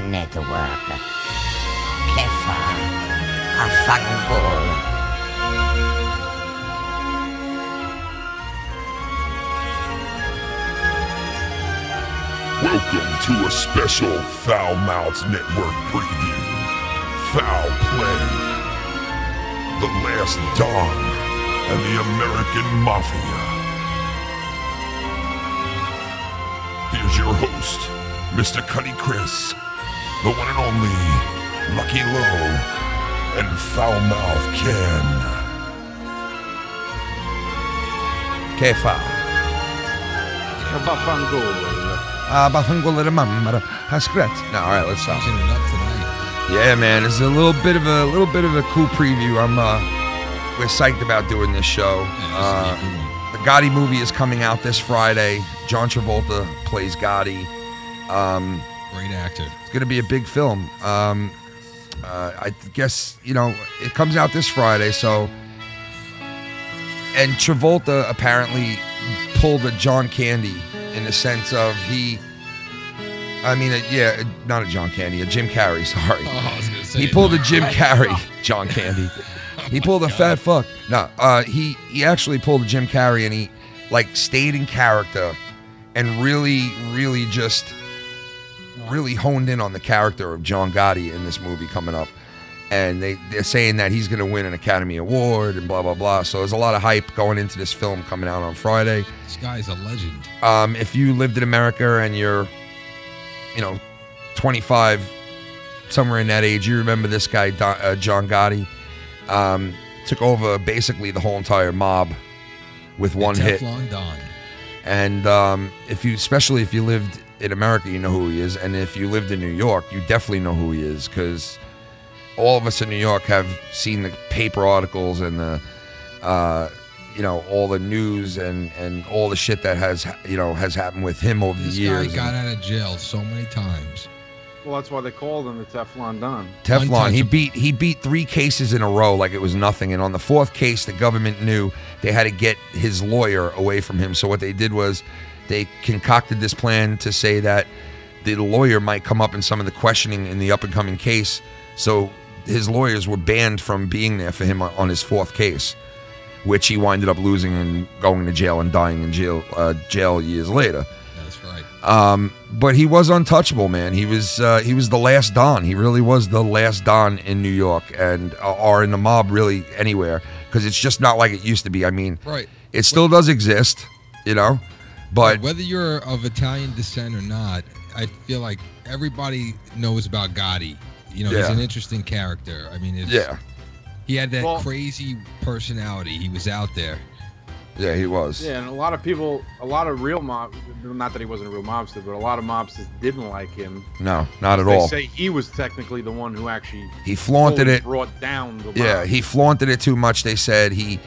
Network. Welcome to a special Foul Mouths Network preview. Foul Play. The Last Don and the American Mafia. Here's your host, Mr. Cunny Chris, the one and only Lucky Lo, and Foul Mouth Ken. Kefa. Uh, Bafangul Mamara. That's correct. No, all right, let's stop. Changing it up tonight. Yeah, man, it's a little bit of a little bit of a cool preview. I'm uh, we're psyched about doing this show. Uh, this is a good one. the Gotti movie is coming out this Friday. John Travolta plays Gotti. Um, Great actor. it's gonna be a big film. Um, uh, I guess you know it comes out this Friday, so. And Travolta apparently pulled a John Candy in the sense of he. I mean, yeah, not a John Candy, a Jim Carrey. Sorry. Oh, I was gonna say He pulled a Jim Carrey, John Candy. He pulled a fat fuck. No, uh, he he actually pulled a Jim Carrey, and he like stayed in character, and really, really just really honed in on the character of John Gotti in this movie coming up. And they they're saying that he's going to win an Academy Award and blah blah blah. So there's a lot of hype going into this film coming out on Friday. This guy's a legend. Um, if you lived in America and you're, you know, 25, somewhere in that age, you remember this guy, Don, uh, John Gotti, um, took over basically the whole entire mob with one hit. Don. And um, if you, especially if you lived in America, you know who he is. And if you lived in New York, you definitely know who he is because all of us in New York have seen the paper articles and the, uh, you know, all the news and and all the shit that has you know has happened with him over This the years. guy got out of jail so many times. Well, that's why they called him the Teflon Don. Teflon. He beat he beat three cases in a row like it was nothing. And on the fourth case, the government knew they had to get his lawyer away from him. So what they did was they concocted this plan to say that the lawyer might come up in some of the questioning in the up and coming case. So his lawyers were banned from being there for him on his fourth case, which he winded up losing and going to jail and dying in jail uh, jail years later. That's right. Um, but he was untouchable, man. He was uh, he was the last Don. He really was the last Don in New York and uh, or in the mob, really anywhere, because it's just not like it used to be. I mean, Right. it still does exist, you know, but whether you're of Italian descent or not, I feel like everybody knows about Gotti. You know, he's an interesting character. I mean, it's, yeah, he had that Well- crazy personality. He was out there. yeah, he was. Yeah, and a lot of people, a lot of real mob, not that he wasn't a real mobster, but a lot of mobsters didn't like him. No, not at all. they all. say he was technically the one who actually He flaunted it. brought down the Yeah, he flaunted it too much. They said he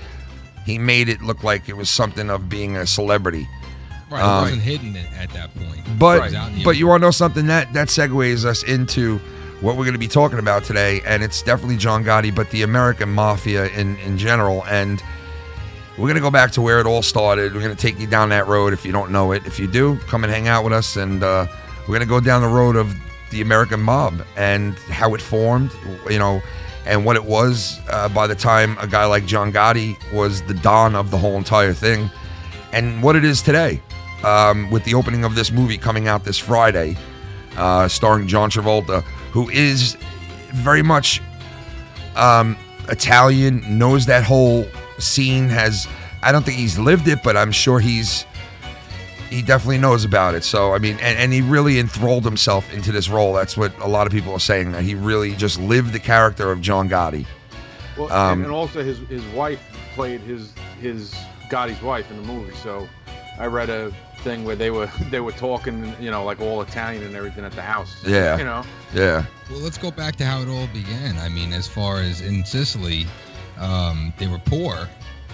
he made it look like it was something of being a celebrity. Right. Um, he wasn't hidden at, at that point. But He was out in the but you want to know something that that segues us into what we're going to be talking about today, and it's definitely John Gotti, but the American Mafia in in general, and we're going to go back to where it all started. We're going to take you down that road if you don't know it. If you do, come and hang out with us, and uh, we're going to go down the road of the American mob and how it formed, you know, and what it was uh, by the time a guy like John Gotti was the don of the whole entire thing, and what it is today um, with the opening of this movie coming out this Friday, uh, starring John Travolta, who is very much um, Italian, knows that whole scene. Has I don't think he's lived it, but I'm sure he's he definitely knows about it. So I mean, and, and he really enthralled himself into this role. That's what a lot of people are saying that he really just lived the character of John Gotti. Well, um, and also his his wife played his his Gotti's wife in the movie. So I read a thing where they were they were talking, you know, like all Italian and everything at the house. Yeah. You know. Yeah, Well, let's go back to how it all began. I mean, as far as in Sicily, um, they were poor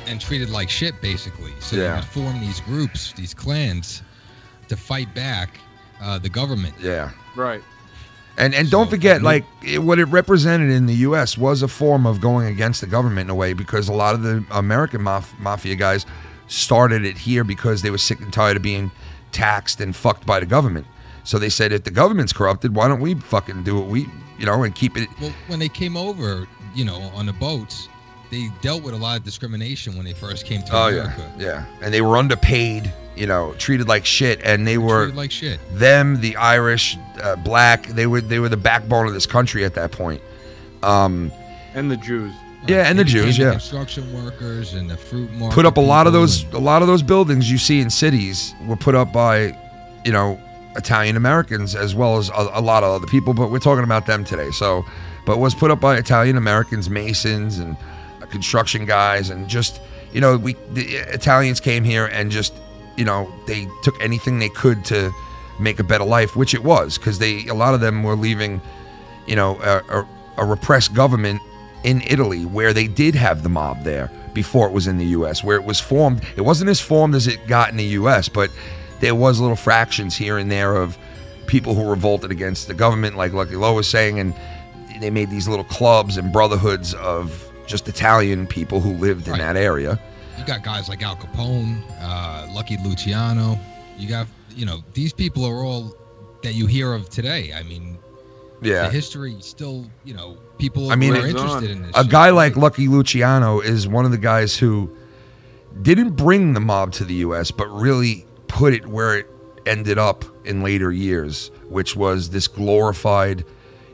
and treated like shit, basically. So Yeah. they would form these groups, these clans, to fight back uh, the government. yeah. Right. And and don't forget, like it, what it represented in the U.S. was a form of going against the government in a way, because a lot of the American maf- mafia guys started it here because they were sick and tired of being taxed and fucked by the government. So they said, if the government's corrupted, why don't we fucking do what we, you know, and keep it. Well, when they came over, you know, on the boats, they dealt with a lot of discrimination when they first came to Oh America. yeah, yeah. And they were underpaid, you know, treated like shit, and they were Treated like shit. them, the Irish, uh, black. They were they were the backbone of this country at that point. Um, And the Jews. Yeah, and the Jews, yeah. construction workers and the fruit market. put up a lot of those a lot of those buildings you see in cities were put up by you know Italian Americans as well as a, a lot of other people but we're talking about them today so but was put up by Italian Americans masons and construction guys and just you know we the Italians came here and just you know they took anything they could to make a better life which it was because they a lot of them were leaving you know a, a, a repressed government in Italy where they did have the mob there before it was in the U.S. where it was formed. It wasn't as formed as it got in the U.S., but there was little fractions here and there of people who revolted against the government, like Lucky Lo was saying, and they made these little clubs and brotherhoods of just Italian people who lived in that area. You got guys like Al Capone, uh, Lucky Luciano. You got, you know, these people are all that you hear of today. I mean, yeah, the history still, you know, people I mean, are it- interested in this. A shit. guy like Lucky Luciano is one of the guys who didn't bring the mob to the U.S., but really put it where it ended up in later years, which was this glorified.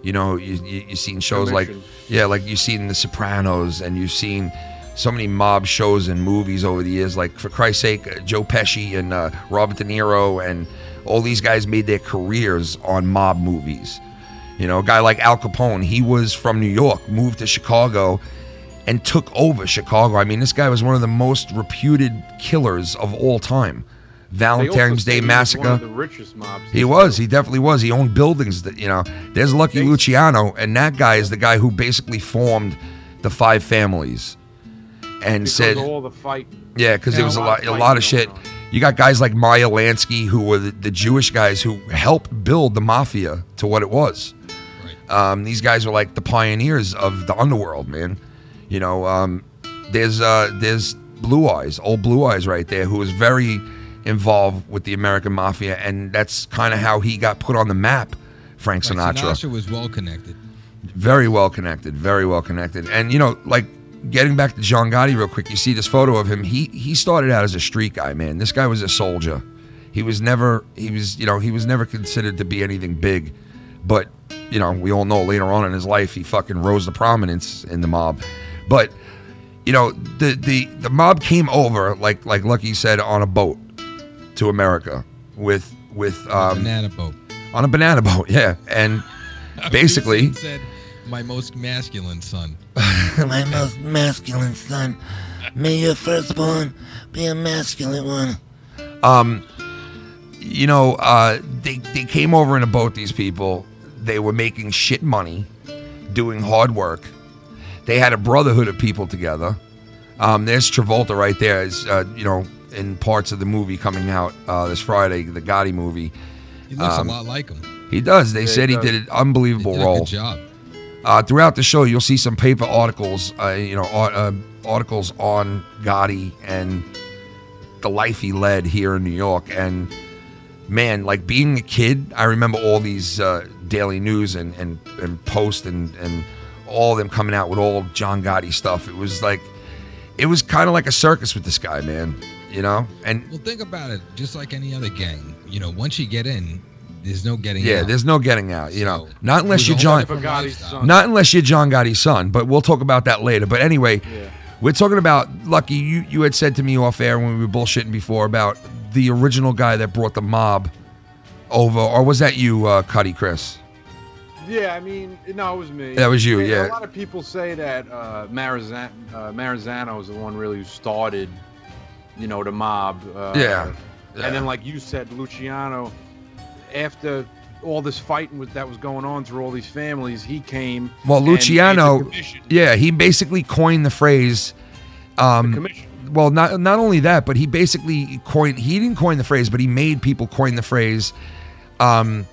You know, you you you've seen shows like yeah, like you've seen The Sopranos, and you've seen so many mob shows and movies over the years. Like for Christ's sake, uh, Joe Pesci and uh, Robert De Niro and all these guys made their careers on mob movies. You know, a guy like Al Capone, he was from New York, moved to Chicago, and took over Chicago. I mean, this guy was one of the most reputed killers of all time. Valentine's Day Massacre. One of the richest mobs. He was. He definitely was. He owned buildings that you know. There's Lucky Luciano, and that guy is the guy who basically formed the five families, and because said, all the fight. yeah, because there was a lot, a of lot of shit. on. You got guys like Meyer Lansky, who were the, the Jewish guys who helped build the mafia to what it was. Um, these guys were like the pioneers of the underworld, man. You know, um, there's uh, there's Blue Eyes, old Blue Eyes, right there, who was very involved with the American mafia, and that's kind of how he got put on the map. Frank Sinatra, Sinatra was well connected. very well connected, very well connected, and you know, like getting back to John Gotti real quick. You see this photo of him. He he started out as a street guy, man. This guy was a soldier. He was never he was you know he was never considered to be anything big, but you know we all know later on in his life he fucking rose to prominence in the mob, but you know the the the mob came over like like Lucky said on a boat to America with with um, Banana boat. on a banana boat, yeah, and Basically- He said, "My most masculine son." My most masculine son. May your firstborn be a masculine one. um, you know, uh, they they came over in a boat. These people, they were making shit money, doing hard work. They had a brotherhood of people together. Um, there's Travolta right there. Is uh, you know in parts of the movie coming out uh, this Friday, the Gotti movie. He looks Um, a lot like him. He does. They Yeah, said he he did an He unbelievable did a role. good job. Uh, throughout the show, you'll see some paper articles, uh, you know, uh, articles on Gotti and the life he led here in New York. And man, like being a kid, I remember all these uh, daily news and and and post and and all of them coming out with all John Gotti stuff. It was like, it was kind of like a circus with this guy, man. You know, and Well, think about it. Just like any other gang, you know, once you get in, there's no getting yeah, out. there's no getting out. You know, not unless you're was a whole John. different son. Not unless you're John Gotti's son, but we'll talk about that later. But anyway, Yeah. we're talking about Lucky. You you had said to me off air when we were bullshitting before about the original guy that brought the mob over, or was that you, uh, Cunny Chris? Yeah, I mean, no, it was me. That was you, yeah. A lot of people say that uh, Marizan- uh, Maranzano is the one really who started, you know, the mob. Uh, Yeah. And then, like you said, Luciano, after all this fighting was, that was going on through all these families, he came. Well, the Luciano, yeah, he basically coined the phrase. Um, commission. well, not not only that, but he basically coined. He didn't coin the phrase, but he made people coin the phrase, um,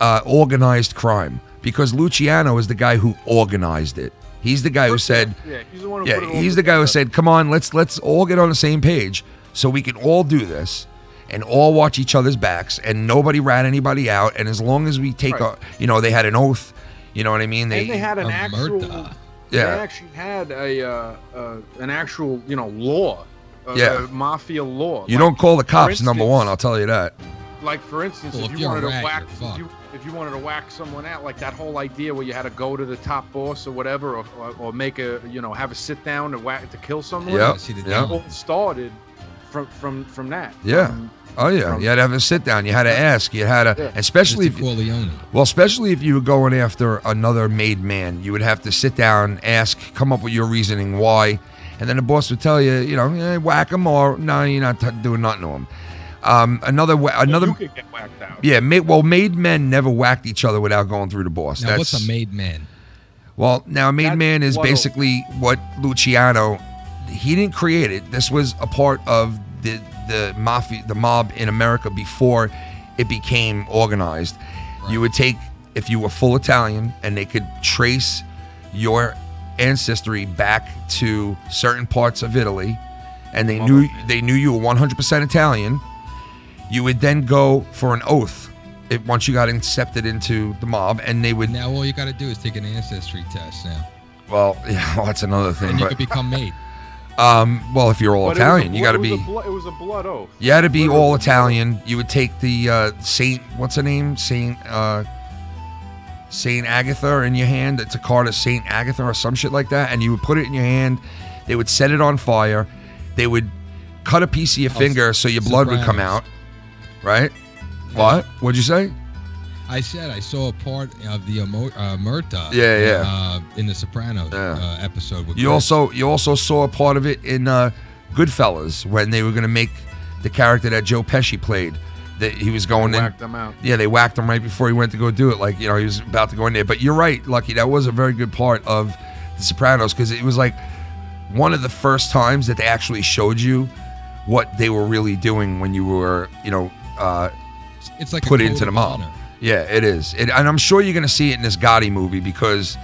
uh, organized crime, because Luciano is the guy who organized it. He's the guy who said, Yeah, he's the one who Yeah, put it he's the guy who said, "Come on, let's let's all get on the same page so we can all do this." and all watch each other's backs, and nobody rat anybody out. And as long as we take Right. a, you know, they had an oath. You know what I mean? and they had an actual. murder. They yeah, actually had a uh, uh, an actual you know law. A, Yeah. a mafia law. you Like- don't call the cops number one. I'll tell you that. Like for instance, Well, if, if you you're wanted to rat, whack, if you, if you wanted to whack someone out, like that whole idea where you had to go to the top boss or whatever, or, or, or make a you know have a sit down to whack to kill someone. Yeah, I see the Yep. down. All started from from from that. Yeah. From- Oh yeah, From- you had to have a sit down. You had to ask. You had to, Yeah. especially Mr. if Corleone. Well, especially if you were going after another made man, you would have to sit down, ask, come up with your reasoning why, and then the boss would tell you, you know, eh, whack him or no, you're not t- doing nothing to him. Um, another, wa- another, you could get whacked out. yeah. Ma- well, made men never whacked each other without going through the boss. Now, what's a made man? Well, now a made That's man is what a- basically what Luciano. He didn't create it. This was a part of the the mafia, the mob in America before it became organized. You would take if you were full Italian, and they could trace your ancestry back to certain parts of Italy, and they knew they knew you were 100% Italian. You would then go for an oath. It, once you got accepted into the mob, and they would Now all you got to do is take an ancestry test now, Well, yeah, well, that's another thing. and you But could become made. um, well, if you're all But it was Italian, you got to it was be. a blo- it was a blood oath. You had to be Literally all Italian. You would take the uh, Saint. What's her name? Saint. Uh, Saint Agatha in your hand. It's a card of Saint Agatha or some shit like that, and you would put it in your hand. They would set it on fire. They would cut a piece of your Oh, finger so your blood would come out. Right? What? What'd you say? I said I saw a part of the emo- uh, Murta. Yeah, yeah. Uh, in the Sopranos Yeah. uh, episode. With You Chris. also you also saw a part of it in uh, Goodfellas when they were going to make the character that Joe Pesci played. That he was going in. Whacked them out. Yeah, they whacked him right before he went to go do it. Like you know, he was about to go in there. But you're right, Lucky. That was a very good part of The Sopranos because it was like one of the first times that they actually showed you what they were really doing when you were, you know, uh, it's like put into the mob. honor. Yeah, it is, it, and I'm sure you're going to see it in this Gotti movie because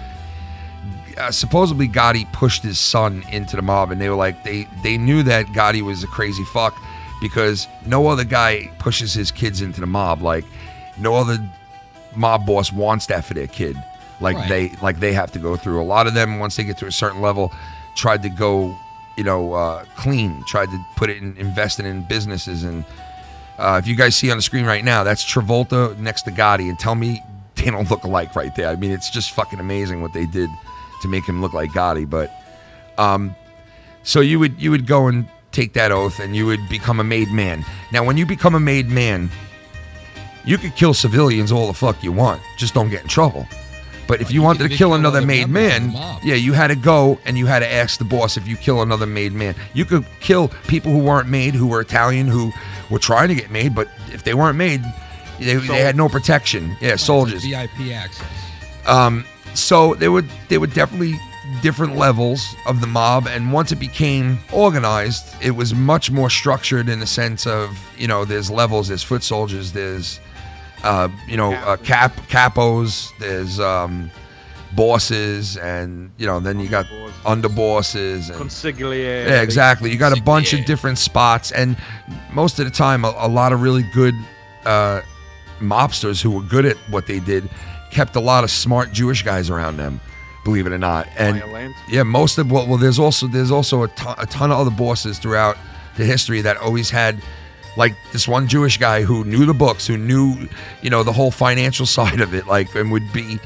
uh, supposedly Gotti pushed his son into the mob, and they were like they they knew that Gotti was a crazy fuck because no other guy pushes his kids into the mob. Like no other mob boss wants that for their kid. Like Right. they like they have to go through. A lot of them once they get to a certain level, tried to go, you know, uh, clean. Tried to put it in investing in businesses and. Uh, if you guys see on the screen right now, that's Travolta next to Gotti, and tell me they don't look alike right there. I mean, it's just fucking amazing what they did to make him look like Gotti. But, um, so you would you would go and take that oath, and you would become a made man. Now, when you become a made man, you could kill civilians all the fuck you want, just don't get in trouble. But if you you wanted to kill kill another made man, yeah, you had to go and you had to ask the boss if you kill another made man. You could kill people who weren't made, who were Italian, who were trying to get made, but if they weren't made, they, they had no protection. Yeah, soldiers. VIP access. Um, so there were there were definitely different levels of the mob, and once it became organized, it was much more structured in the sense of you know there's levels, there's foot soldiers, there's uh, you know uh, cap capos, there's um, bosses, and you know then you got underbosses and Consigliere. yeah, exactly. You got a bunch of different spots, and most of the time, a, a lot of really good uh, mobsters who were good at what they did kept a lot of smart Jewish guys around them. Believe it or not, and yeah, most of well, well there's also there's also a ton, a ton of other bosses throughout the history that always had like this one Jewish guy who knew the books, who knew you know the whole financial side of it, like and would be.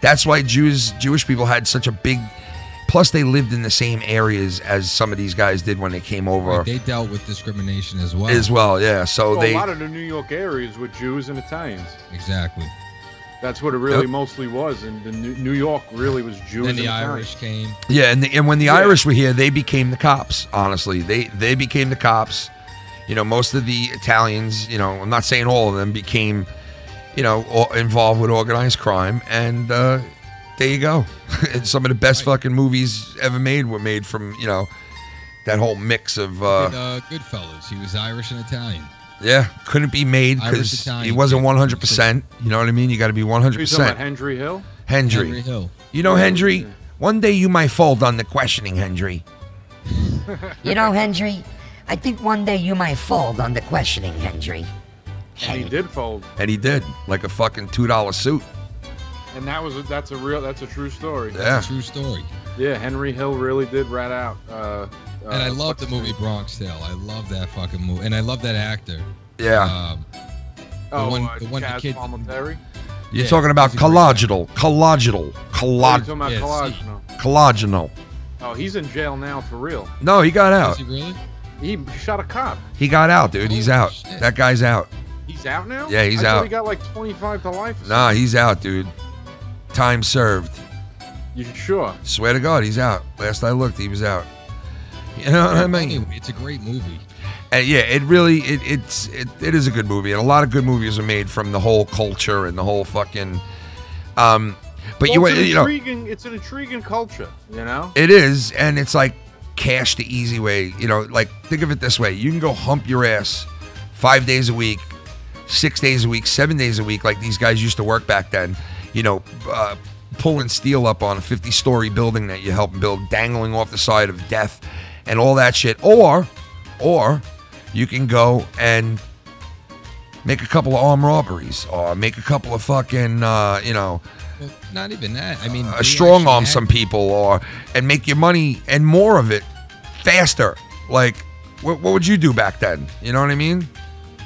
That's why Jews Jewish people had such a big. Plus, they lived in the same areas as some of these guys did when they came over Right, they dealt with discrimination as well. as well. Yeah, so Well, they a lot of the New York areas were Jews and Italians. exactly. That's what it really Yep. mostly was, and the New New York really was Jews Then and the Irish came. Yeah, and the, and when the Yeah. Irish were here, they became the cops. Honestly, they they became the cops. You know, most of the Italians, you know, I'm not saying all of them, became, you know, involved with organized crime, and uh, there you go. and some of the best Right. fucking movies ever made were made from you know that whole mix of Did, uh, uh, Goodfellas. He was Irish and Italian. yeah, couldn't be made because Italian he wasn't 100. percent You know what I mean? You got to be 100. Are you talking about percent Henry Hill? Hendry. Henry Hill. You know, Yeah, Hendry. yeah. One day you might fold on the questioning, Hendry. You know, Hendry, I think one day you might fold on the questioning, Hendry. And he did fold, And he did, like a fucking two dollar suit. and that was a, that's a real that's a true story. Yeah. True story. Yeah, Henry Hill really did rat out. Uh, And I uh, love the movie? Bronx Tale. I love that fucking movie, and I love that actor. Yeah. Um, Oh, one- uh, the one the Chazz kid- Palminteri? You're yeah, talking about he's a great collagenal, collagenal, Oh, you're talking about Yeah, collage collagenal. Oh, he's in jail now for real. No, he got is out. he really? He shot a cop. He got out, dude. He's Holy out. shit. That guy's out. He's out now. Yeah, he's I thought out. He got like 25 to life. or Nah, he's out, dude. Time served. something. You sure? Swear to God, he's out. Last I looked, he was out. You know what I mean? Anyway, it's a great movie. And yeah, it really it, it's it, it is a good movie, and a lot of good movies are made from the whole culture and the whole fucking. Um, but Well, you it's an you know intriguing. It's an intriguing culture. You know. it is, and it's like cash the easy way. You know, like think of it this way: you can go hump your ass five days a week, six days a week, seven days a week, like these guys used to work back then. You know, uh, pulling steel up on a 50-story building that you helped build, dangling off the side of death, and all that shit. Or, or you can go and make a couple of armed robberies, or make a couple of fucking, uh, you know, Well, not even that. I mean, a strong arm some people or and make your money and more of it faster like what, what would you do back then you know what i mean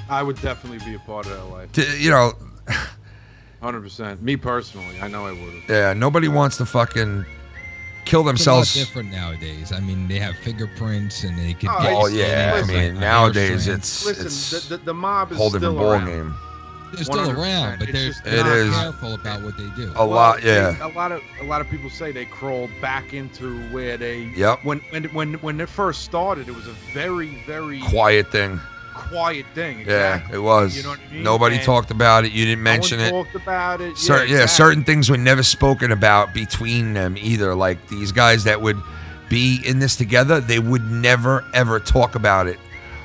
I would definitely be a part of that life. To- you know 100%. Me personally, I know I would yeah nobody wants to fucking kill themselves. It's a lot different nowadays. I mean, they have fingerprints and they can. Oh, get oh it's- yeah i mean nowadays it's Listen, it's the, the, the mob is whole still different ball around. game They're still 100%. around, but It's they're just It not is. careful about what they do. a lot yeah they- a lot of a lot of people say they crawled back into where they. Yep. When when when when it first started, it was a very very quiet thing quiet thing. yeah it was You know what I mean? nobody And talked about it you didn't No one mention it Talked about it. Cer- yeah, exactly. certain things were never spoken about between them either. Like these guys that would be in this together, they would never ever talk about it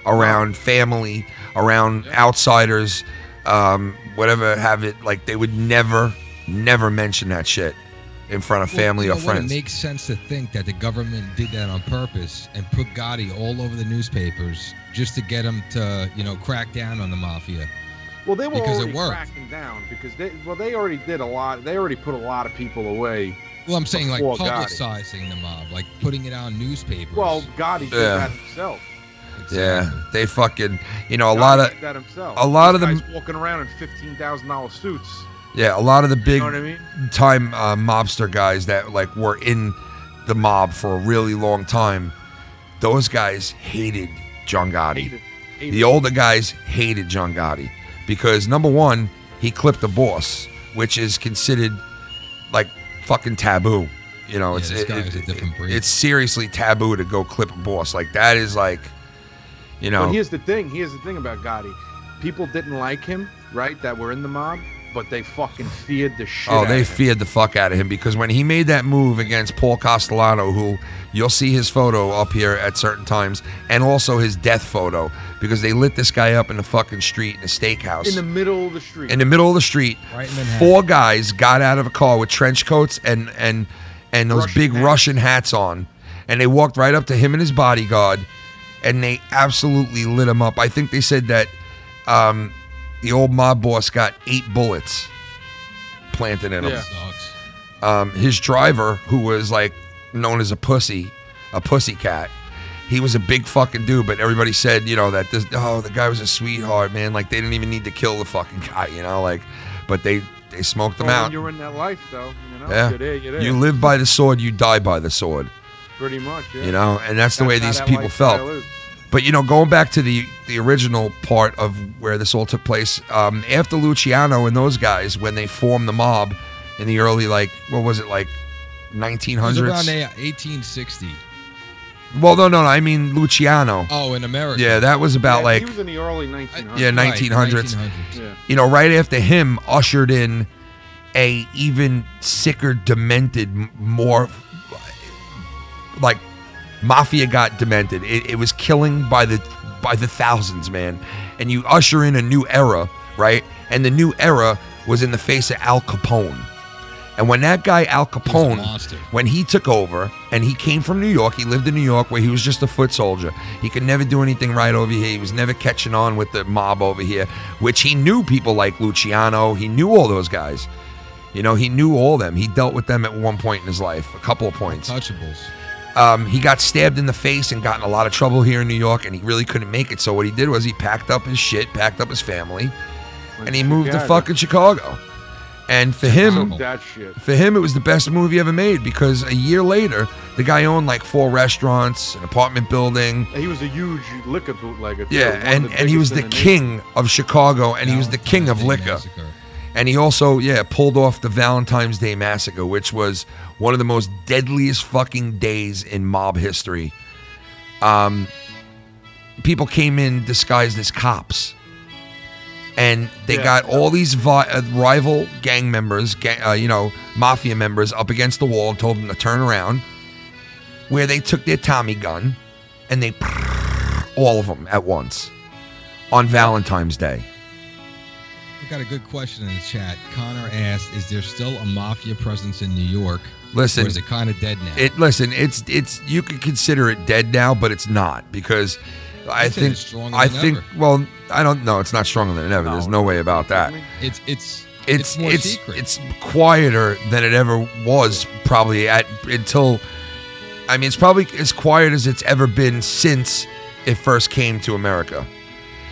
around family, around outsiders, um, whatever have it. Like they would never, never mention that shit in front of Well, family you or know what? friends. It makes sense to think that the government did that on purpose and put Gotti all over the newspapers just to get him to, you know, crack down on the mafia. Well, they were because it worked. cracking down because they well they already did a lot. They already put a lot of people away. Well, I'm saying like Before Gotti. publicizing the mob, like putting it on in newspapers. Well, Gotti did Yeah. that himself. Yeah, they fucking, you know, a lot of, that himself. a lot This of them- guys walking around in fifteen thousand dollar suits. yeah, a lot of the You big know what I mean? time uh, mobster guys that like were in the mob for a really long time. Those guys hated John Gotti. Hated, hated. The older guys hated John Gotti because number one, he clipped the boss, which is considered like fucking taboo. You know, Yeah, it's this it- guy it- is a different it- breed. it's seriously taboo to go clip a boss. Like that is like, you know, But here's the thing. Here's the thing about Gotti. People didn't like him, right? That were in the mob, but they fucking feared the shit. oh, out they of him. feared the fuck out of him because when he made that move against Paul Castellano, who you'll see his photo up here at certain times, and also his death photo because they lit this guy up in the fucking street in a steakhouse. in the middle of the street. in the middle of the street. Right in Manhattan. Four guys got out of a car with trench coats and and and those Russian big hats. Russian hats on, and they walked right up to him and his bodyguard, and they absolutely lit him up. I think they said that um, the old mob boss got eight bullets planted in him. Yeah. Sucks. Um, his driver, who was like known as a pussy, a pussy cat. He was a big fucking dude, but everybody said, you know, that this oh the guy was a sweetheart, man. Like they didn't even need to kill the fucking guy, you know, like but they they smoked him Well, out. You're in that life, though, you know, Yeah. you're there, you're there. You live by the sword, you die by the sword. Pretty much. Yeah. You know, and that's the way these people felt. But you know, going back to the the original part of where this all took place, um, after Luciano and those guys, when they formed the mob in the early like what was it like It was 1900s? around 1860. Well, no, no, no. I mean Luciano. Oh, in America. Yeah, that was about Yeah, like he was in the early 1900s. yeah, Right, 1900s. 1900s. Yeah. you know, right after him, ushered in a even sicker, demented, more like mafia got demented. It, it was killing by the by the thousands, man. And you usher in a new era, right? And the new era was in the face of Al Capone. And when that guy Al Capone, when he took over and he came from New York, he lived in New York where he was just a foot soldier. He could never do anything right over here. He was never catching on with the mob over here, which he knew people like Luciano. He knew all those guys. You know, he knew all them. He dealt with them at one point in his life, a couple of points. Touchables. Um, he got stabbed in the face and got in a lot of trouble here in New York, and he really couldn't make it. So what he did was he packed up his shit, packed up his family, and he moved to Chicago. fucking Chicago. And for him, that shit. for him, it was the best movie ever made because a year later, the guy owned like four restaurants, an apartment building. He was a huge liquor bootlegger. too, Yeah, and, and he was biggest the in nation. king of Chicago, and he was the king of liquor. Massacre. And he also, yeah, pulled off the Valentine's Day Massacre, which was one of the most deadliest fucking days in mob history. Um, people came in disguised as cops, and they Yeah. got all these vi- uh, rival gang members, gang, uh, you know, mafia members, up against the wall and told them to turn around. Where they took their Tommy gun, and they all of them at once on Valentine's Day. We got a good question in the chat. Connor asked, "Is there still a mafia presence in New York, Listen, or is it kind of dead now?" It listen, it's it's you could consider it dead now, but it's not because I I'd think stronger I think ever. well I don't know it's not stronger than ever. There's no way about that. it's it's It's it's secret. it's quieter than it ever was probably at until I mean it's probably as quiet as it's ever been since it first came to America.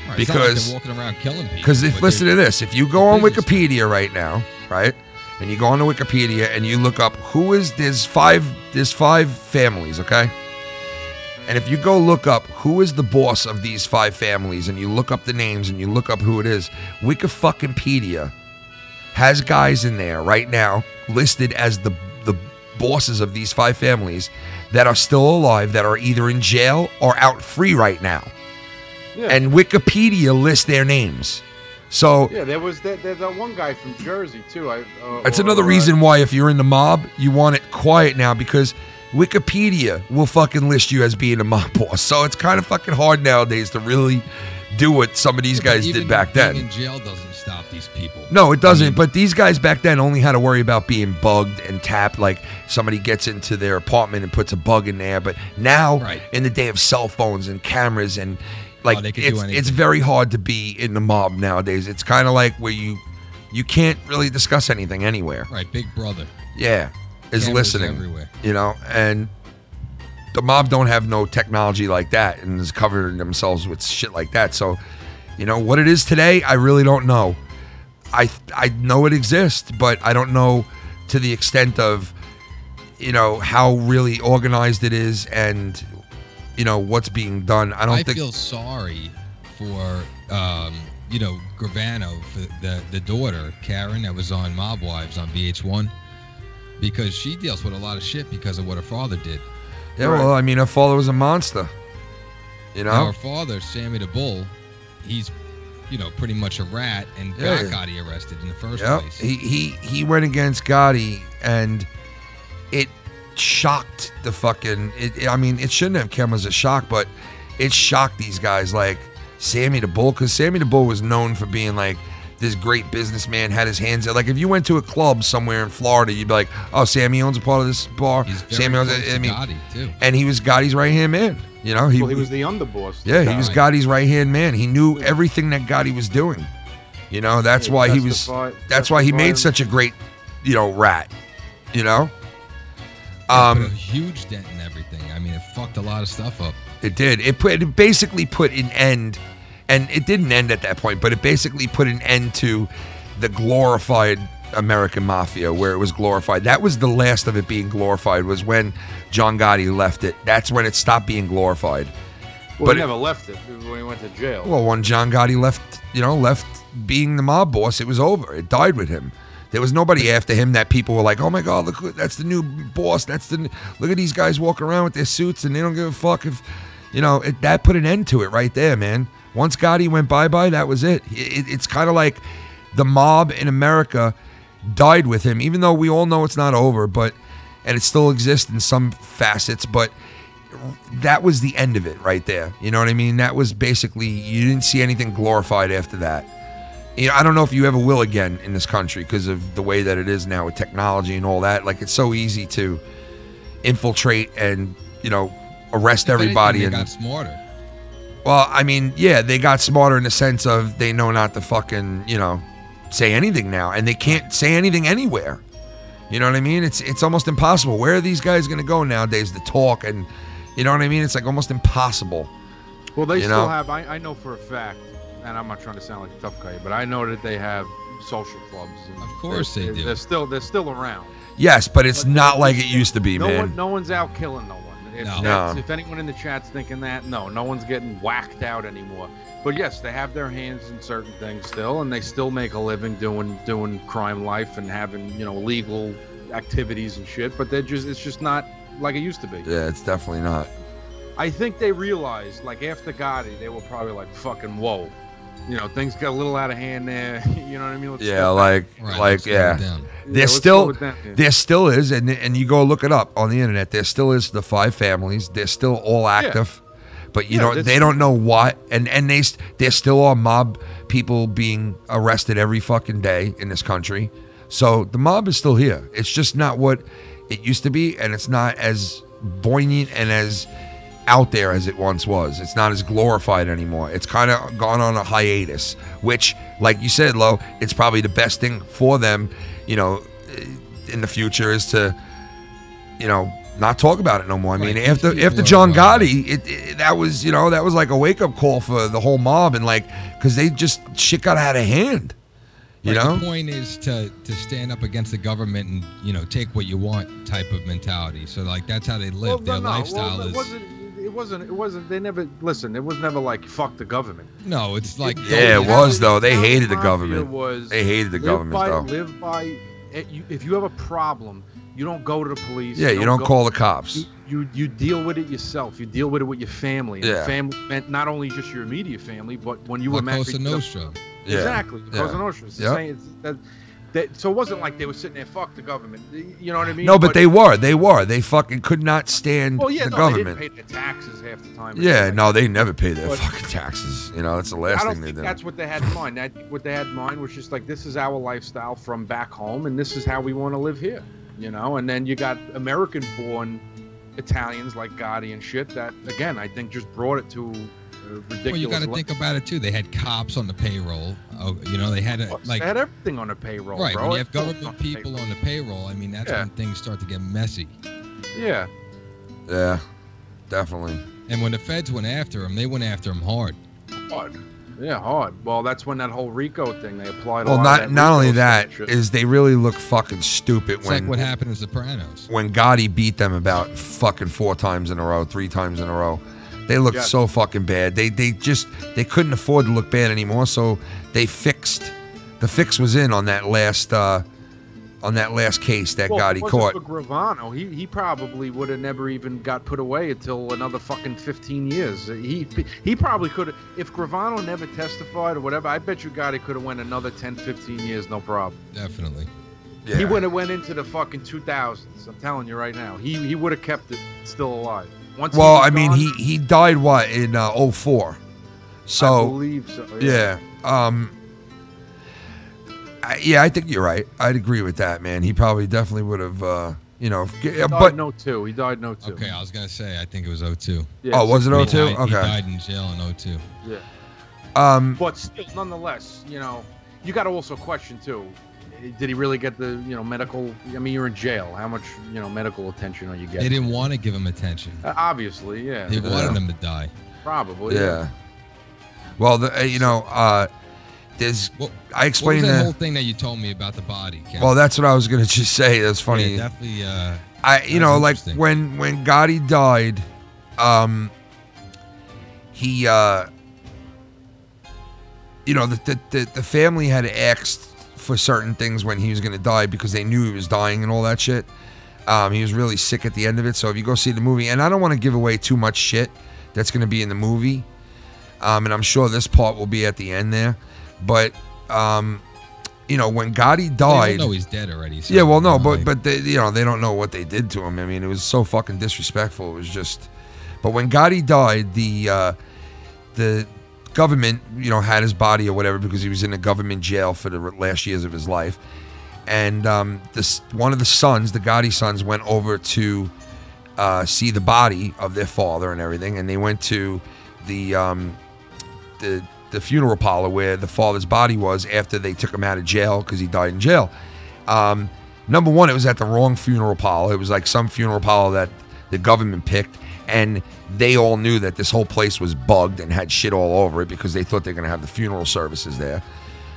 Right, it's not like because- they're walking around killing people. Because if listen to this, if you go on Wikipedia right now, right, and you go on to Wikipedia and you look up who is there's five there's five families, okay, and if you go look up who is the boss of these five families, and you look up the names and you look up who it is, Wikipedia has guys in there right now listed as the the bosses of these five families that are still alive that are either in jail or out free right now Yeah. and Wikipedia lists their names. So yeah, there was that. There's that one guy from Jersey too. I. Uh, that's or- another or, uh, reason why if you're in the mob, you want it quiet now because Wikipedia will fucking list you as being a mob boss. So it's kind of fucking hard nowadays to really do what some of these Yeah, guys even did back being then. in jail doesn't stop these people. No, it doesn't. I mean- but these guys back then only had to worry about being bugged and tapped. Like somebody gets into their apartment and puts a bug in there. But now, Right. in the day of cell phones and cameras and like, Oh, they could do it's it's very hard to be in the mob nowadays. It's kind of like where you you can't really discuss anything anywhere. Right, Big Brother Yeah, is Cameras listening. everywhere. You know, and the mob don't have no technology like that and is covering themselves with shit like that. So, you know, what it is today, I really don't know. I I know it exists, but I don't know to the extent of you know how really organized it is and you know what's being done. I don't I think feel sorry for um, you know Gravano for the the daughter Karen that was on Mob Wives on VH1 because she deals with a lot of shit because of what her father did. yeah. Well, I mean, her father was a monster. You know, Now her father Sammy the Bull, he's you know pretty much a rat and Yeah, got yeah. Gotti arrested in the first Yep. place. He he he went against Gotti and it shocked the fucking it, I mean, it shouldn't have come as a shock, but it shocked these guys like Sammy the Bull cuz Sammy the Bull was known for being like this great businessman had his hands like if you went to a club somewhere in Florida you'd be like oh Sammy owns a part of this bar He's Sammy owns close I mean Gotti too. and he was Gotti's right hand man you know he, Well, he was the underboss. yeah he was Right. Gotti's right hand man he knew everything that Gotti was doing you know that's Yeah, why he was testified- that's why he made testified- such a great, you know, rat. You know, Yeah, put a um, huge dent in everything. I mean, it fucked a lot of stuff up. it did. It put it basically put an end, and it didn't end at that point, but it basically put an end to the glorified American mafia, where it was glorified. That was the last of it being glorified. Was when John Gotti left it. That's when it stopped being glorified. Well, but he it- never left it when he went to jail. Well, when John Gotti left, you know, left being the mob boss, it was over. It died with him. There was nobody after him that people were like, "Oh my God, look, that's the new boss. That's the look at these guys walking around with their suits and they don't give a fuck if, you know." It, that put an end to it right there, man. Once Gotti went bye bye, that was it. it it's kind of like the mob in America died with him, even though we all know it's not over, but and it still exists in some facets, but that was the end of it right there. You know what I mean? That was basically you didn't see anything glorified after that. You know, I don't know if you ever will again in this country because of the way that it is now with technology and all that. Like it's so easy to infiltrate and you know arrest If anything, everybody they and got smarter. well, I mean, yeah, they got smarter in the sense of they know not to fucking, you know, say anything now, and they can't say anything anywhere. You know what I mean? It's it's almost impossible. Where are these guys gonna go nowadays to talk? And you know what I mean? It's like almost impossible. Well, they You still know? have. I, I know for a fact, and I'm not trying to sound like a tough guy, but I know that they have social clubs. And Of course they're, they do. They're still they're still around. Yes, but it's But not like it used to be, no man. one, no one's out killing no one. If, No. No. if anyone in the chat's thinking that, no, no one's getting whacked out anymore. But yes, they have their hands in certain things still, and they still make a living doing doing crime life and having you know legal activities and shit. But they're just it's just not like it used to be. Yeah, it's definitely not. I think they realized, like after Gotti, they were probably like, "Fucking whoa," you know, things got a little out of hand there. you know what I mean? Let's Yeah, like Right, like let's yeah. it down. back. Yeah, There's still slow yeah. there still is, and and you go look it up on the internet. There still is the five families. They're still all active, but you know that's- they don't know what, and and they st- there still are mob people being arrested every fucking day in this country. So the mob is still here. It's just not what it used to be, and it's not as poignant and as out there as it once was. It's not as glorified anymore. It's kind of gone on a hiatus, which, like you said, Lo, it's probably the best thing for them, you know, eh, in the future is to, you know, not talk about it no more. I mean, Right, after people after John. Gotti, it, it that was you know that was like a wake up call for the whole mob and like because they just shit got out of hand, you Right, know. the point is to to stand up against the government and you know take what you want type of mentality. So like that's how they live. Well, Their no, no, lifestyle well, it is wasn't. It wasn't. It wasn't. They never listen. It was never like fuck the government. no. It's like Yeah, it let- was though. They hated the government. Was They hated the live government by, though. Live by. eh, you- If you have a problem, you don't go to the police. Yeah, you don't go- call the cops. You, you you deal with it yourself. You deal with it with your family. And Yeah. Family meant not only just your immediate family, but when you La were married. Cosa to- Nostra. Yeah. Exactly. Yeah. Cosa Nostra. It's the Yep. same- it's- that, that, so it wasn't like they were sitting there, fuck the government. You know what I mean? No, but they were. They were. They fucking could not stand Well, yeah, the no, government. they didn't pay their taxes half the time. Yeah, no, they never pay their But- fucking taxes. You know, that's the I last don't thing they think do. that's what they had in mind. Think what they had in mind was just like this is our lifestyle from back home, and this is how we want to live here. You know, and then you got American-born Italians like Gotti and shit that, again, I think just brought it to ridiculous. Well, you got to think about it too. They had cops on the payroll. Oh, you know, they had a, like they had everything on the payroll, right bro. when you have Everything on government the people on the payroll. I mean, that's Yeah. when things start to get messy. Yeah, Yeah, definitely. And when the feds went after him, they went after him hard. hard. Yeah, hard. Well, that's when that whole RICO thing they applied. a Well, lot not of that not RICO only stuff that shit. is they really look fucking stupid It's when like what happened in Sopranos. when Gotti beat them about fucking four times in a row, three times in a row. They looked Yeah. so fucking bad. They they just they couldn't afford to look bad anymore, so they fixed. The fix was in on that last uh on that last case that well, if Gotti it wasn't caught. For Gravano, he, he probably would have never even got put away until another fucking 15 years. He he probably could have, if Gravano never testified or whatever, I bet you Gotti could have went another 10, 15 years, no problem. Definitely. Yeah. He Yeah. would have went into the fucking 2000s. I'm telling you right now. He he would have kept it still alive. Once Well, was I mean, gone, he he died what in uh, 04. I So believe so. yeah, um, I, yeah, I think you're right. I'd agree with that, man. He probably definitely would have, uh, you know, He died but no two. He died no two. Okay, I was gonna say I think it was 02. Yeah, oh, was it He 02? died- He Okay. died in jail in 02. Yeah. Um, But still, nonetheless, you know, you got to also question too. Did he really get the you know medical? I mean, you're in jail. How much you know medical attention are you getting? They didn't want to give him attention. Uh, obviously, yeah. They Yeah. wanted him to die. Probably. yeah. Well, the, uh, you know, uh, there's. What, I what was explained that that. whole thing that you told me about the body? Ken? well, that's what I was gonna just say. That's funny. Yeah, definitely. Uh, I you know like when when Gotti died, um, he uh, you know the the, the the family had asked for certain things when he was gonna die because they knew he was dying and all that shit. Um, he was really sick at the end of it. So if you go see the movie, and I don't want to give away too much shit that's gonna be in the movie, um, and I'm sure this part will be at the end there, but um, you know when Gotti died. he's dead already. So, Yeah, well, no, but like- but they, you know they don't know what they did to him. I mean, it was so fucking disrespectful. It was just. But when Gotti died, the uh, the government, you know, had his body or whatever because he was in a government jail for the last years of his life. And um, this one of the sons, the Gotti sons, went over to uh, see the body of their father and everything, and they went to the um, the the funeral parlor where the father's body was after they took him out of jail because he died in jail. Um, number one, it was at the wrong funeral parlor. It was like some funeral parlor that the government picked, and they all knew that this whole place was bugged and had shit all over it because they thought they're going to have the funeral services there.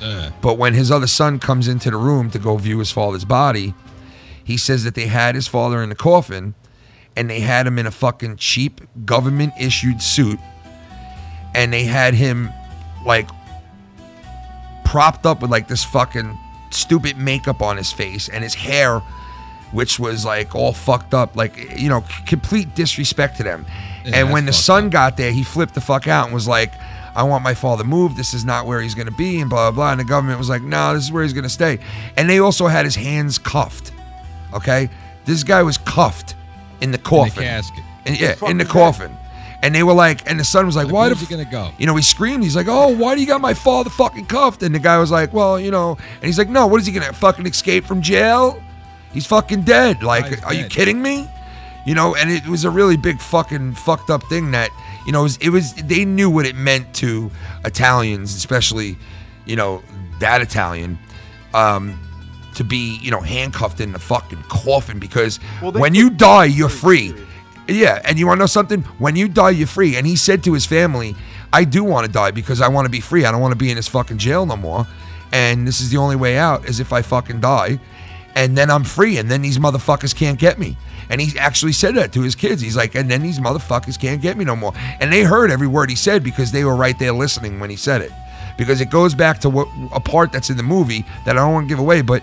Uh, But when his other son comes into the room to go view his father's body, he says that they had his father in the coffin and they had him in a fucking cheap government issued suit and they had him like propped up with like this fucking stupid makeup on his face and his hair which was like all fucked up like you know complete disrespect to them Yeah, and when the son up. got there he flipped the fuck out and was like i want my father moved this is not where he's going to be and blah blah blah and the government was like no this is where he's going to stay and they also had his hands cuffed okay this guy was cuffed in the in the coffin casket. and yeah, in the is that? coffin. And they were like, and the son was like, Like, why the where's he f-" gonna go? You know, he screamed. He's like, oh, why do you got my father fucking cuffed? And the guy was like, well, you know, and he's like, no, what is he gonna fucking escape from jail? He's fucking dead. Like, Guy's are you kidding me? You know, and it was a really big fucking fucked up thing that, you know, it was, it was they knew what it meant to Italians, especially, you know, that Italian. Um, to be, you know, handcuffed in the fucking coffin because Well, when you die, you're free. Yeah, and you want to know something? When you die, you're free. And he said to his family, I do want to die because I want to be free. I don't want to be in this fucking jail no more. And this is the only way out is if I fucking die. And then I'm free. And then these motherfuckers can't get me. And he actually said that to his kids. He's like, and then these motherfuckers can't get me no more. And they heard every word he said because they were right there listening when he said it. Because it goes back to what a part that's in the movie that I don't want to give away. But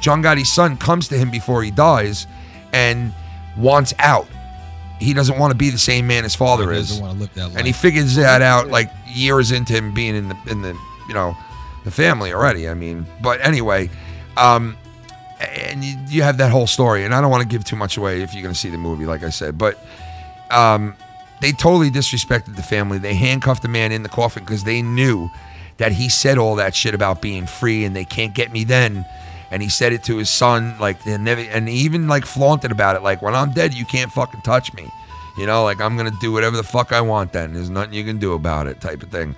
John Gotti's son comes to him before he dies and wants out he doesn't want to be the same man his father He is, doesn't want to live that life. and he figures that out like years into him being in the in the you know the family already. I mean, but anyway, um, and you, you have that whole story, and I don't want to give too much away if you're going to see the movie, like I said, but um, they totally disrespected the family. They handcuffed the man in the coffin because they knew that he said all that shit about being free and they can't get me then. And he said it to his son, like never, and he even like flaunted about it, like when I'm dead, you can't fucking touch me, you know, like I'm gonna do whatever the fuck I want. Then there's nothing you can do about it, type of thing.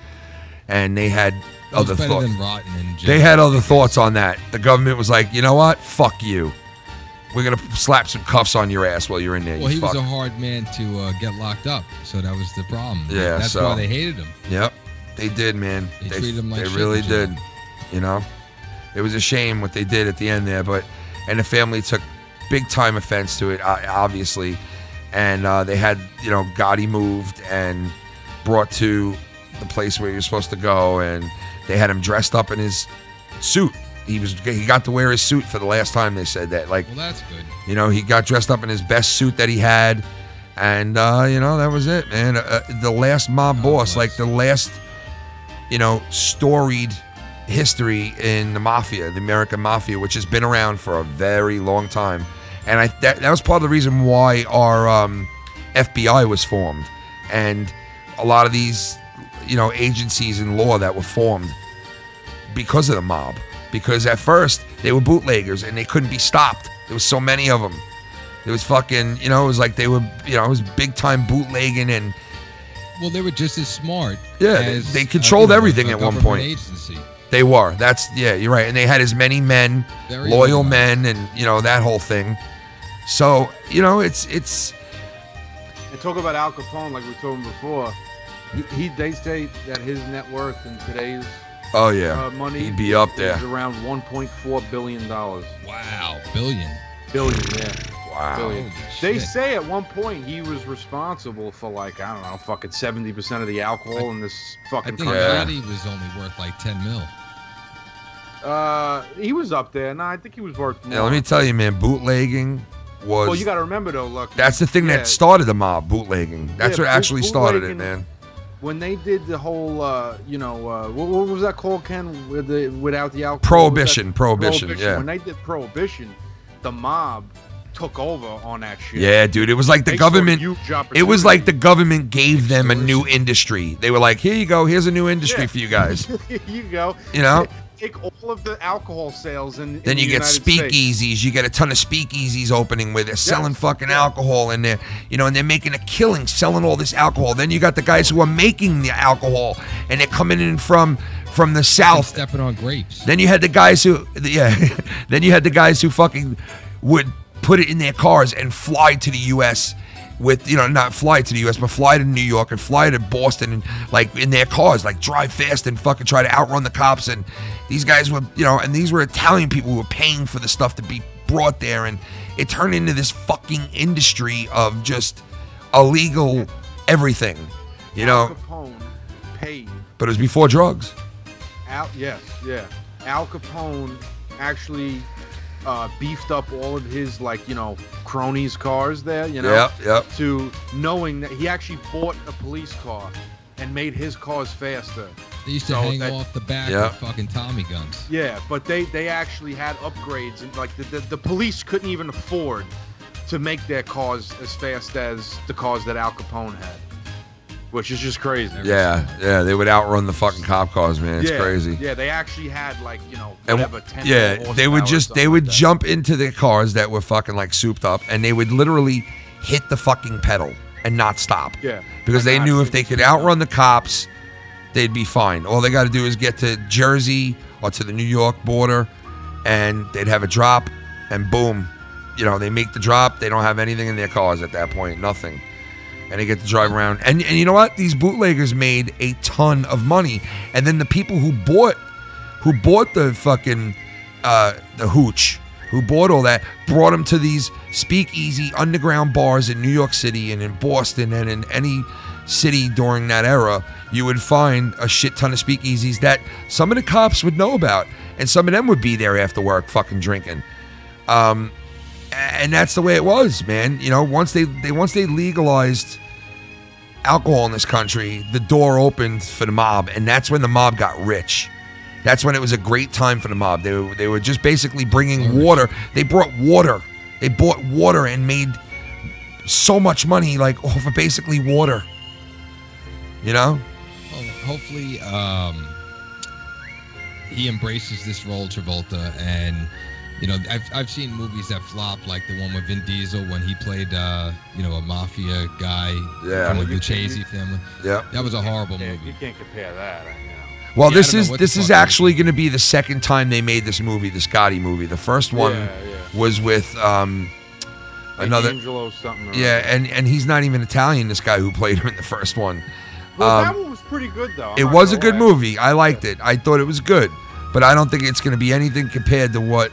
And they had other thoughts. than rotten in jail. They had other thoughts on that. The government was like, you know what? Fuck you. We're gonna slap some cuffs on your ass while you're in there. Well, he fuck. was a hard man to uh, get locked up, so that was the problem. Yeah, that's so- why they hated him. Yep, they did, man. They They, treated him like they shit really did. You know, it was a shame what they did at the end there, but and the family took big time offense to it, obviously, and uh, they had you know Gotti moved and brought to the place where he was supposed to go, and they had him dressed up in his suit. He was he got to wear his suit for the last time. They said that like Well, that's good. you know, he got dressed up in his best suit that he had, and uh, you know that was it, man. Uh, the last mob God boss, bless. like the last, you know, storied history in the mafia, the American mafia, which has been around for a very long time, and I that, that was part of the reason why our um, FBI was formed, and a lot of these, you know, agencies in law that were formed because of the mob. Because at first they were bootleggers and they couldn't be stopped. There was so many of them. It was fucking, you know, it was like they were, you know, it was big time bootlegging and Well, they were just as smart. Yeah, they- as, they uh, controlled you everything a at one point. Agency. they were. That's yeah, you're right. And they had as many men, Very loyal organized. men, and you know that whole thing. So you know, it's it's And talk about Al Capone, like we told him before. He, he they say that his net worth in today's oh yeah, uh, money he'd be up there. is around 1.4 billion dollars. Wow, billion. Billion, yeah. Wow. billion. They say at one point he was responsible for like I don't know, fucking 70 percent of the alcohol in this fucking I think country. Yeah. Was only worth like 10 mil. Uh, he was up there. No, I think he was worth more. Yeah, let me tell you, man, bootlegging was. Well, you got to remember though, look. that's the thing yeah, that started the mob, bootlegging. That's Yeah, what boot- actually started it, man. When they did the whole, uh, you know, uh, what, what was that called, Ken? With the without the alcohol. Prohibition, that- prohibition, yeah. When they did prohibition, the mob took over on that shit. Yeah, dude. It was like the They government. It was like the government gave them a new industry. They were like, "Here you go. Here's a new industry Yeah. for you guys." Here you go. You know? take all of the alcohol sales in. Then you the get United States. speakeasies. You get a ton of speakeasies opening where they're selling Yes, fucking yeah. alcohol in there, you know, and they're making a killing selling all this alcohol. Then you got the guys who are making the alcohol and they're coming in from from the And south. stepping on grapes. Then you had the guys who, yeah. then you had the guys who fucking would put it in their cars and fly to the U.S. with, you know, not fly to the U.S. but fly to New York and fly to Boston and like in their cars, like drive fast and fucking try to outrun the cops. And these guys were, you know, and these were Italian people who were paying for the stuff to be brought there, and it turned into this fucking industry of just illegal everything, you Al know. Capone paid. But it was before drugs. Al, yes, yeah. Al Capone actually uh, beefed up all of his like you know cronies' cars there. You know. Yep, yep. To knowing that he actually bought a police car and made his cars faster. They used to So hang that- off the back Yeah. with fucking Tommy guns. Yeah, but they they actually had upgrades and like the, the the police couldn't even afford to make their cars as fast as the cars that Al Capone had, which is just crazy. Yeah, yeah, they would outrun the fucking cop cars, man. It's yeah, crazy. Yeah, they actually had like you know And whatever ten. yeah, they would just they would like jump into the cars that were fucking like souped up, and they would literally hit the fucking pedal and not stop. Yeah, because they knew if they could outrun the cops, they'd be fine. All they got to do is get to Jersey or to the New York border, and they'd have a drop, and boom, you know they make the drop. They don't have anything in their cars at that point, nothing, and they get to drive around. And and you know what? These bootleggers made a ton of money, and then the people who bought, who bought the fucking, uh, the hooch. Who bought all that? Brought them to these speakeasy underground bars in New York City and in Boston and in any city during that era, you would find a shit ton of speakeasies that some of the cops would know about, and some of them would be there after work, fucking drinking. Um, and that's the way it was, man. You know, once they, they once they legalized alcohol in this country, the door opened for the mob, and that's when the mob got rich. That's when it was a great time for the mob. They were, they were just basically bringing water. They brought water. They bought water and made so much money, like off of basically water. You know? Well, hopefully, um, he embraces this role, Travolta, and you know, I've I've seen movies that flop, like the one with Vin Diesel when he played, uh, you know, a mafia guy Yeah. from the Well, you- Lucchese family. Yeah. That was a horrible Yeah, movie. you can't compare that. You know. Well, Yeah, this is this is fuck it is. actually going to be the second time they made this movie, the Gotti movie. The first one Yeah, yeah. was with um, Like another. Angelo something. or Yeah, other. and and he's not even Italian. This guy who played him in the first one. Well, um, that one was pretty good though. I'm It was a good lie. movie. I liked it. I thought it was good, but I don't think it's going to be anything compared to what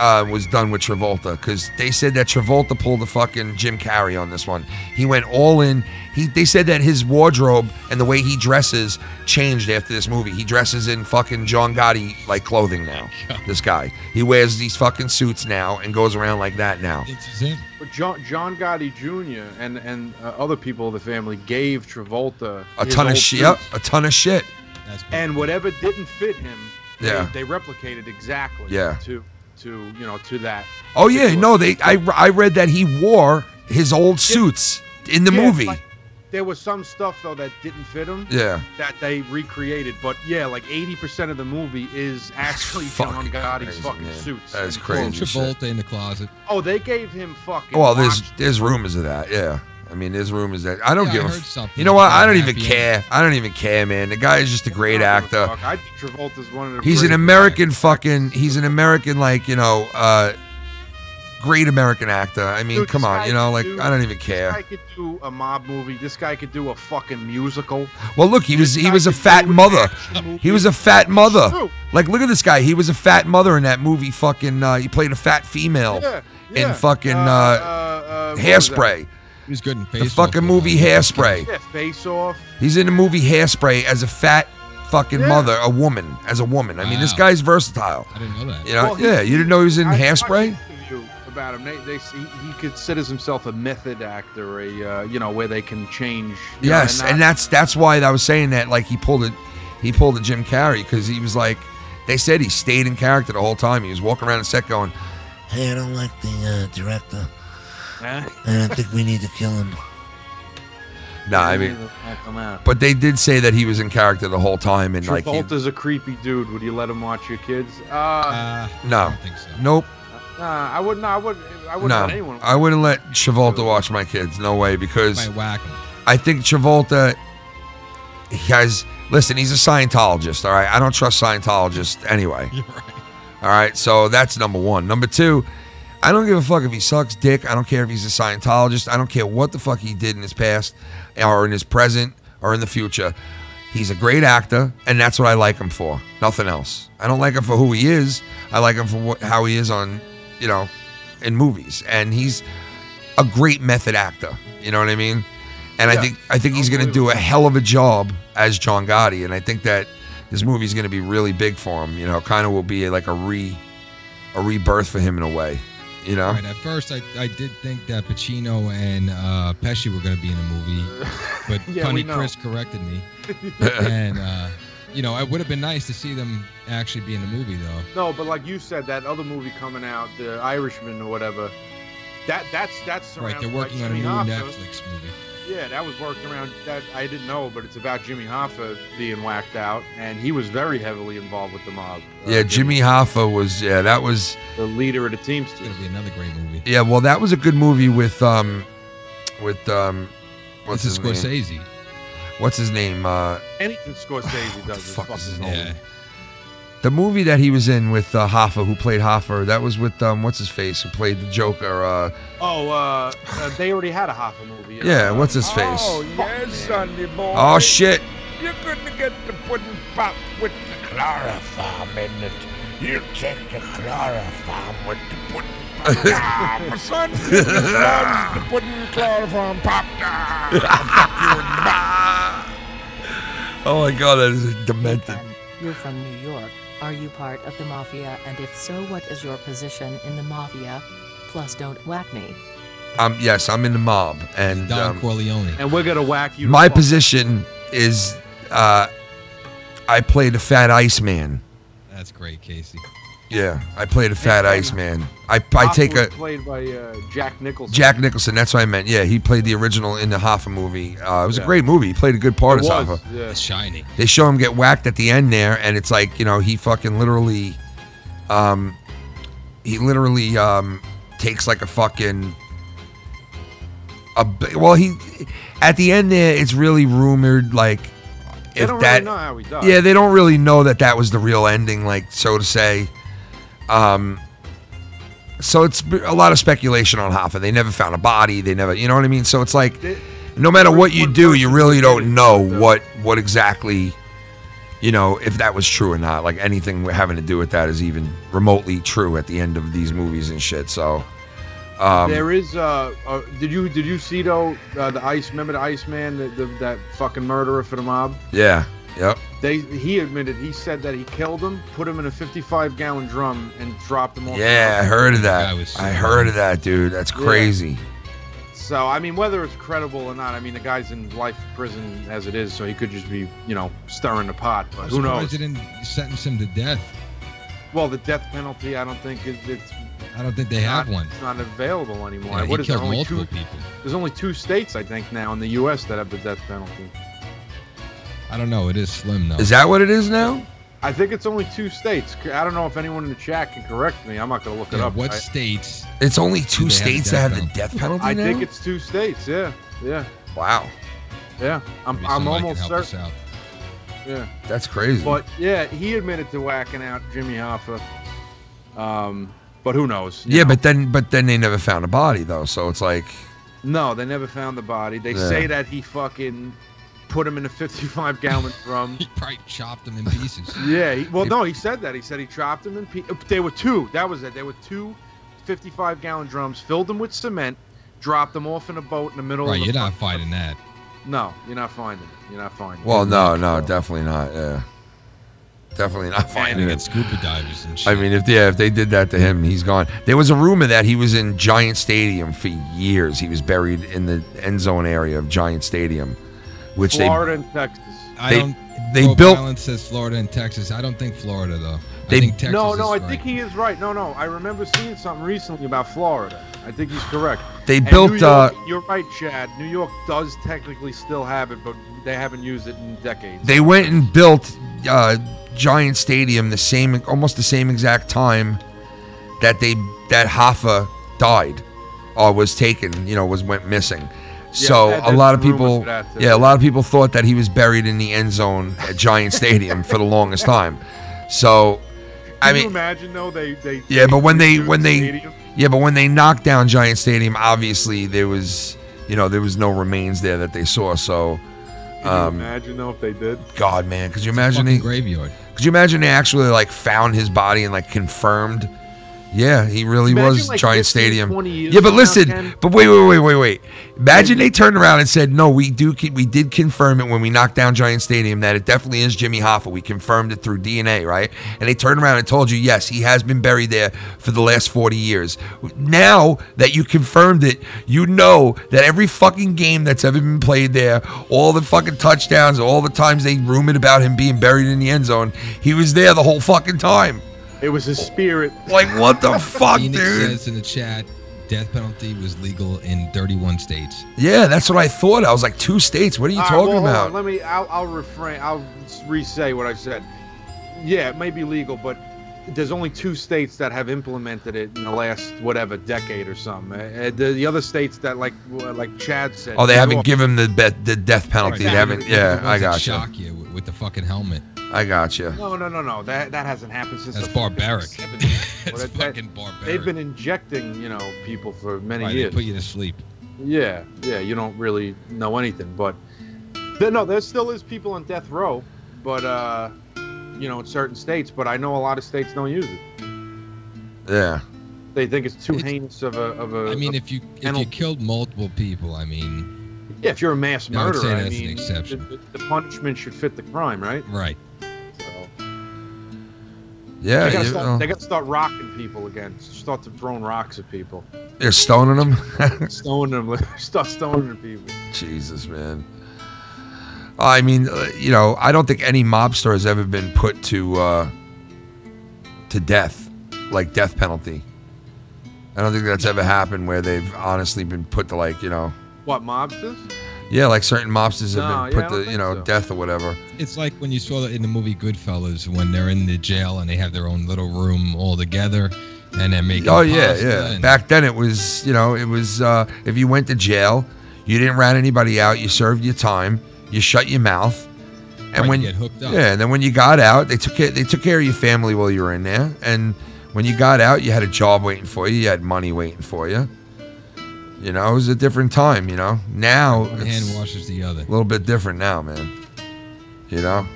uh, was done with Travolta because they said that Travolta pulled the fucking Jim Carrey on this one. He went all in. He they said that his wardrobe and the way he dresses changed after this movie. He dresses in fucking John Gotti like clothing now. This guy. He wears these fucking suits now and goes around like that now. This. But John John Gotti Jr. and and uh, other people of the family gave Travolta A ton of shit. Yep, a ton of shit. And whatever didn't fit him, they, Yeah. they replicated exactly. Yeah. To to you know to that. Oh yeah, no, they. I I read that he wore his old suits in the Yeah, movie. like, there was some stuff though that didn't fit him. Yeah. That they recreated, but yeah, like eighty percent of the movie is actually John fucking Gotti's crazy, fucking man. suits. That is crazy. clothes. Travolta in the closet. Oh, they gave him fucking. Well, there's there's rumors of that. Yeah. I mean, there's rumors that I don't Yeah, give. a heard f- something You know what? I don't even happy care. I don't even care, man. The guy is just a great I don't give a actor. I think Travolta's one of the. He's an great- American fucking. He's an American like you know, uh, great American actor. I mean, Dude, come on, you know, like do- I don't even This care. guy could do a mob movie. This guy could do a fucking musical. Well, look, he was he was a fat mother. He was a fat mother. Like, look at this guy. He was a fat mother in that movie. Fucking, uh, he played a fat female Yeah, in fucking uh, uh, uh, what was that? Hairspray. He was good in face. The fucking movie Hairspray. Yeah, Face Off. He's in the movie Hairspray as a fat fucking Yeah. mother, a woman, as a woman. I mean, this guy's versatile. I didn't know that. You know, Well, he- yeah. You didn't know he was in I Hairspray? interview About him, they, they he, he considers himself a method actor, a uh, you know where they can change. you know, Yes, and that's that's why I was saying that. Like he pulled it, he pulled a Jim Carrey because he was like, they said he stayed in character the whole time. He was walking around the set going, Hey, I don't like the uh, director, Huh? and I think we need to kill him. No, I mean, but they did say that he was in character the whole time, and like, he, Travolta's a creepy dude. Would you let him watch your kids? Uh, Uh, No. I don't think so. nope, nah, I wouldn't. I would. I wouldn't no, let anyone. I wouldn't let Travolta watch my kids. No way, because Might whack. I think Travolta he has. Listen, he's a Scientologist. All right, I don't trust Scientologists anyway. You're right. All right, so that's number one. Number two, I don't give a fuck if he sucks dick. I don't care if he's a Scientologist. I don't care what the fuck he did in his past or in his present or in the future. He's a great actor, and that's what I like him for. Nothing else. I don't like him for who he is. I like him for what, how he is on, you know, in movies. And he's a great method actor. You know what I mean? And I think I think he's going to do a hell of a job as John Gotti. And I think that this movie's going to be really big for him. You know, kind of will be like a re a rebirth for him in a way. You know? Right. At first, I, I did think that Pacino and uh, Pesci were going to be in the movie, but Yeah, Cunny. Chris corrected me. and, uh, you know, it would have been nice to see them actually be in the movie, though. No, but like you said, that other movie coming out, the Irishman or whatever. That that's that's Right. They're working on a new Netflix movie. Yeah, that was working around that I didn't know, but it's about Jimmy Hoffa being whacked out, and he was very heavily involved with the mob. Uh, yeah, Jimmy Hoffa was yeah, that was the leader of the It's Teamsters. going to be another great movie. yeah, well that was a good movie with um with um what's This is his name? Scorsese. What's his name? Uh Anything Scorsese does is fuck is his name? Yeah. The movie that he was in with uh, Hoffa, who played Hoffa, that was with um what's his face, who played the Joker, uh Oh, uh, uh, they already had a Hoffa movie. yeah, Uh, what's his face? Oh, yes, Sonny boy. Oh shit. You're gonna get the pudding pop with the chloroform in it. You take the chloroform with the pudding pop. ah, my son the pudding chloroform pop. Ah, fuck you in the back. Oh my god, that is demented. You're from New York. Are you part of the mafia? And if so, what is your position in the mafia? Plus, don't whack me. Um yes, I'm in the mob and Don um, Corleone. And we're gonna whack you. my position is uh I played the fat ice man. That's great, Casey. Yeah, I played a fat Yeah, ice man. I I take was a played by uh, Jack Nicholson. Jack Nicholson. That's what I meant. Yeah, he played the original in the Hoffa movie. Uh, it was a great movie. He played a good part It as was, Hoffa. yeah. The Shining. They show him get whacked at the end there, and it's like you know he fucking literally, um, he literally um takes like a fucking a well he at the end there it's really rumored like They if don't that really know how he died. yeah they don't really know that that was the real ending like so to say um so it's a lot of speculation on Hoffa. They never found a body. They never, you know what I mean. So it's like, no matter what you do, you really don't know what what exactly, you know, if that was true or not. Like anything having to do with that is even remotely true at the end of these movies and shit. So, um, there is. Uh, uh, did you did you see though uh, the ice? Remember the Iceman, the, the, that fucking murderer for the mob? yeah, yep. They he admitted he said that he killed him, put him in a 55 gallon drum, and dropped him off. Yeah, I heard of Guy that. was so I heard of that, dude. That's Yeah. crazy. So I mean, whether it's credible or not, I mean the guy's in life prison as it is, so he could just be you know stirring the pot. But I'm who knows? they didn't sentence him to death. Well, the death penalty, I don't think is it's I don't think they not, have one. It's not available anymore. Yeah, he what is there killed only multiple two? people. There's only two states, I think, now in the U.S. that have the death penalty. I don't know. It is slim though. Is that what it is now? I think it's only two states. I don't know if anyone in the chat can correct me. I'm not going to look it up. what I, states? It's only two they have states that have the death penalty I now. think it's two states. Yeah, yeah, wow, yeah. I'm, I'm almost can help us certain. Yeah, that's crazy. but yeah, he admitted to whacking out Jimmy Hoffa. Um, but who knows? yeah, know? but then but then they never found a body though. So it's like, no, they never found the body. They Yeah. say that he fucking put him in a 55 gallon drum. He probably chopped them in pieces. Yeah, he, well, no, he said that. He said he chopped them in pieces. Uh, there were two. That was it. There were two 55 gallon drums, filled them with cement, dropped them off in a boat in the middle right, of the you're not fucking- fighting that. No, you're not finding it. You're not finding well, it. no, no, definitely not. Yeah, definitely not Finding finding it. scuba divers and shit. I mean, if yeah, if they did that to him, he's gone. There was a rumor that he was in Giant Stadium for years. He was buried in the end zone area of Giant Stadium, which Florida and Texas. I they- don't. they Rhode built- Island says Florida and Texas. I don't think Florida though. They- think Texas no, no, I is think he is right. No, no, I remember seeing something recently about Florida. I think he's correct. They And built. New York, uh, you're right, Chad. New York does technically still have it, but they haven't used it in decades. they went and built uh, Giant Stadium the same, almost the same exact time that they that Hoffa died or was taken. You know, was went missing. So that- a lot of people, that, yeah, a lot of people thought that he was buried in the end zone at Giant Stadium for the longest time. So, I mean, you imagine though? They they Yeah, but when they when they stadium? yeah, but when they knocked down Giant Stadium, obviously there was you know there was no remains there that they saw. So, Can you um, imagine though if they did? God, man, could you imagine? Fucking They, graveyard. could you imagine they actually like found his body and like confirmed? Yeah, he really Imagine, was like, Giant 15, Stadium. Yeah, but from now, listen, but wait, wait, wait, wait, wait. Imagine they turned around and said, "No, we do, we did confirm it when we knocked down Giant Stadium that it definitely is Jimmy Hoffa. We confirmed it through DNA, right?" And they turned around and told you, "Yes, he has been buried there for the last forty years." Now that you confirmed it, you know that every fucking game that's ever been played there, all the fucking touchdowns, all the times they rumored about him being buried in the end zone, he was there the whole fucking time. It was a spirit. Like what the fuck, Phoenix dude? says in the chat, death penalty was legal in 31 states. Yeah, that's what I thought. I was like, two states. What are you All right, talking well, about? Let me. I'll, I'll refrain. I'll re-say what I said. Yeah, it may be legal, but there's only two states that have implemented it in the last whatever decade or something. Uh, the, the other states that, like like Chad said, Oh, they haven't York- given the be- the death penalty. Right. They haven't. The Yeah, I got you. Shock you with, with the fucking helmet. I got you. No, no, no, no. That that hasn't happened since That's the barbaric. 70s. That's that- that- fucking barbaric. They've been injecting, you know, people for many Right, they years. put you to sleep. Yeah, yeah, you don't really know anything, but there, no, there still is people on death row, but uh, you know, in certain states. But I know a lot of states don't use it. Yeah. They think it's too It's- heinous of a of a. I mean, of- if you if you killed multiple people, I mean, yeah, if you're a mass murderer. I would murderer, say I that's an mean, exception. The, the punishment should fit the crime, right? right. So Yeah. they gotta, you start, know, they gotta start rocking people again. Start to throwing rocks at people, they're stoning them. stoning them, start stoning people. Jesus, man. I mean, uh, you know, I don't think any mobster has ever been put to uh, to death, like death penalty. I don't think that's ever happened where they've honestly been put to like, you know, What mobsters? yeah, like certain mobsters have No, been put don't to, you know, so. death or whatever. It's like when you saw that in the movie Goodfellas when they're in the jail and they have their own little room all together and they're making. Oh yeah, yeah. and- Back then it was, you know, it was uh, if you went to jail, you didn't rat anybody out. You served your time. You shut your mouth. And when get hooked up. yeah, and then when you got out, they took care, they took care of your family while you were in there. And when you got out, you had a job waiting for you. You had money waiting for you. You know, it was a different time. You know, now One hand washes the other. a little bit different now, man. You know.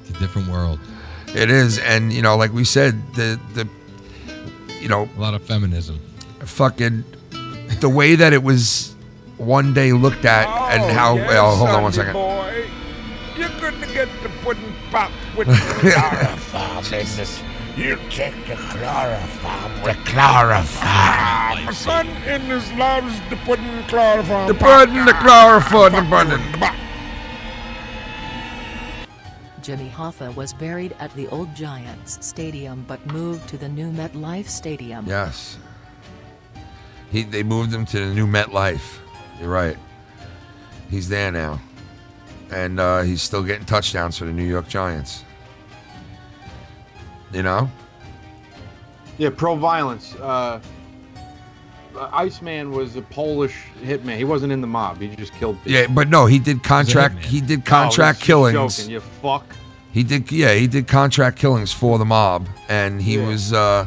It's a different world. It is, and you know, like we said, the the, you know, A lot of feminism. fucking, the way that it was one day looked at, and Oh, how. yes, well, hold on one Sandy second. Boy. You're going to get the pudding pop with the chloroform in. You take the chloroform with Chloroform. My son in his loves the pudding chloroform. The pudding, the chloroform, the pudding. Jimmy Hoffa was buried at the old Giants Stadium but moved to the new MetLife Stadium. Yes. He they moved him to the new MetLife. You're right. He's there now, and uh, he's still getting touchdowns for the New York Giants. You know. Yeah, pro violence. Uh, uh, Iceman was a Polish hitman. He wasn't in the mob. He just killed people. Yeah, but no, he did contract. He did Oh, contract he's killings. Joking, you fuck. He did. Yeah, he did contract killings for the mob, and he Yeah. was. uh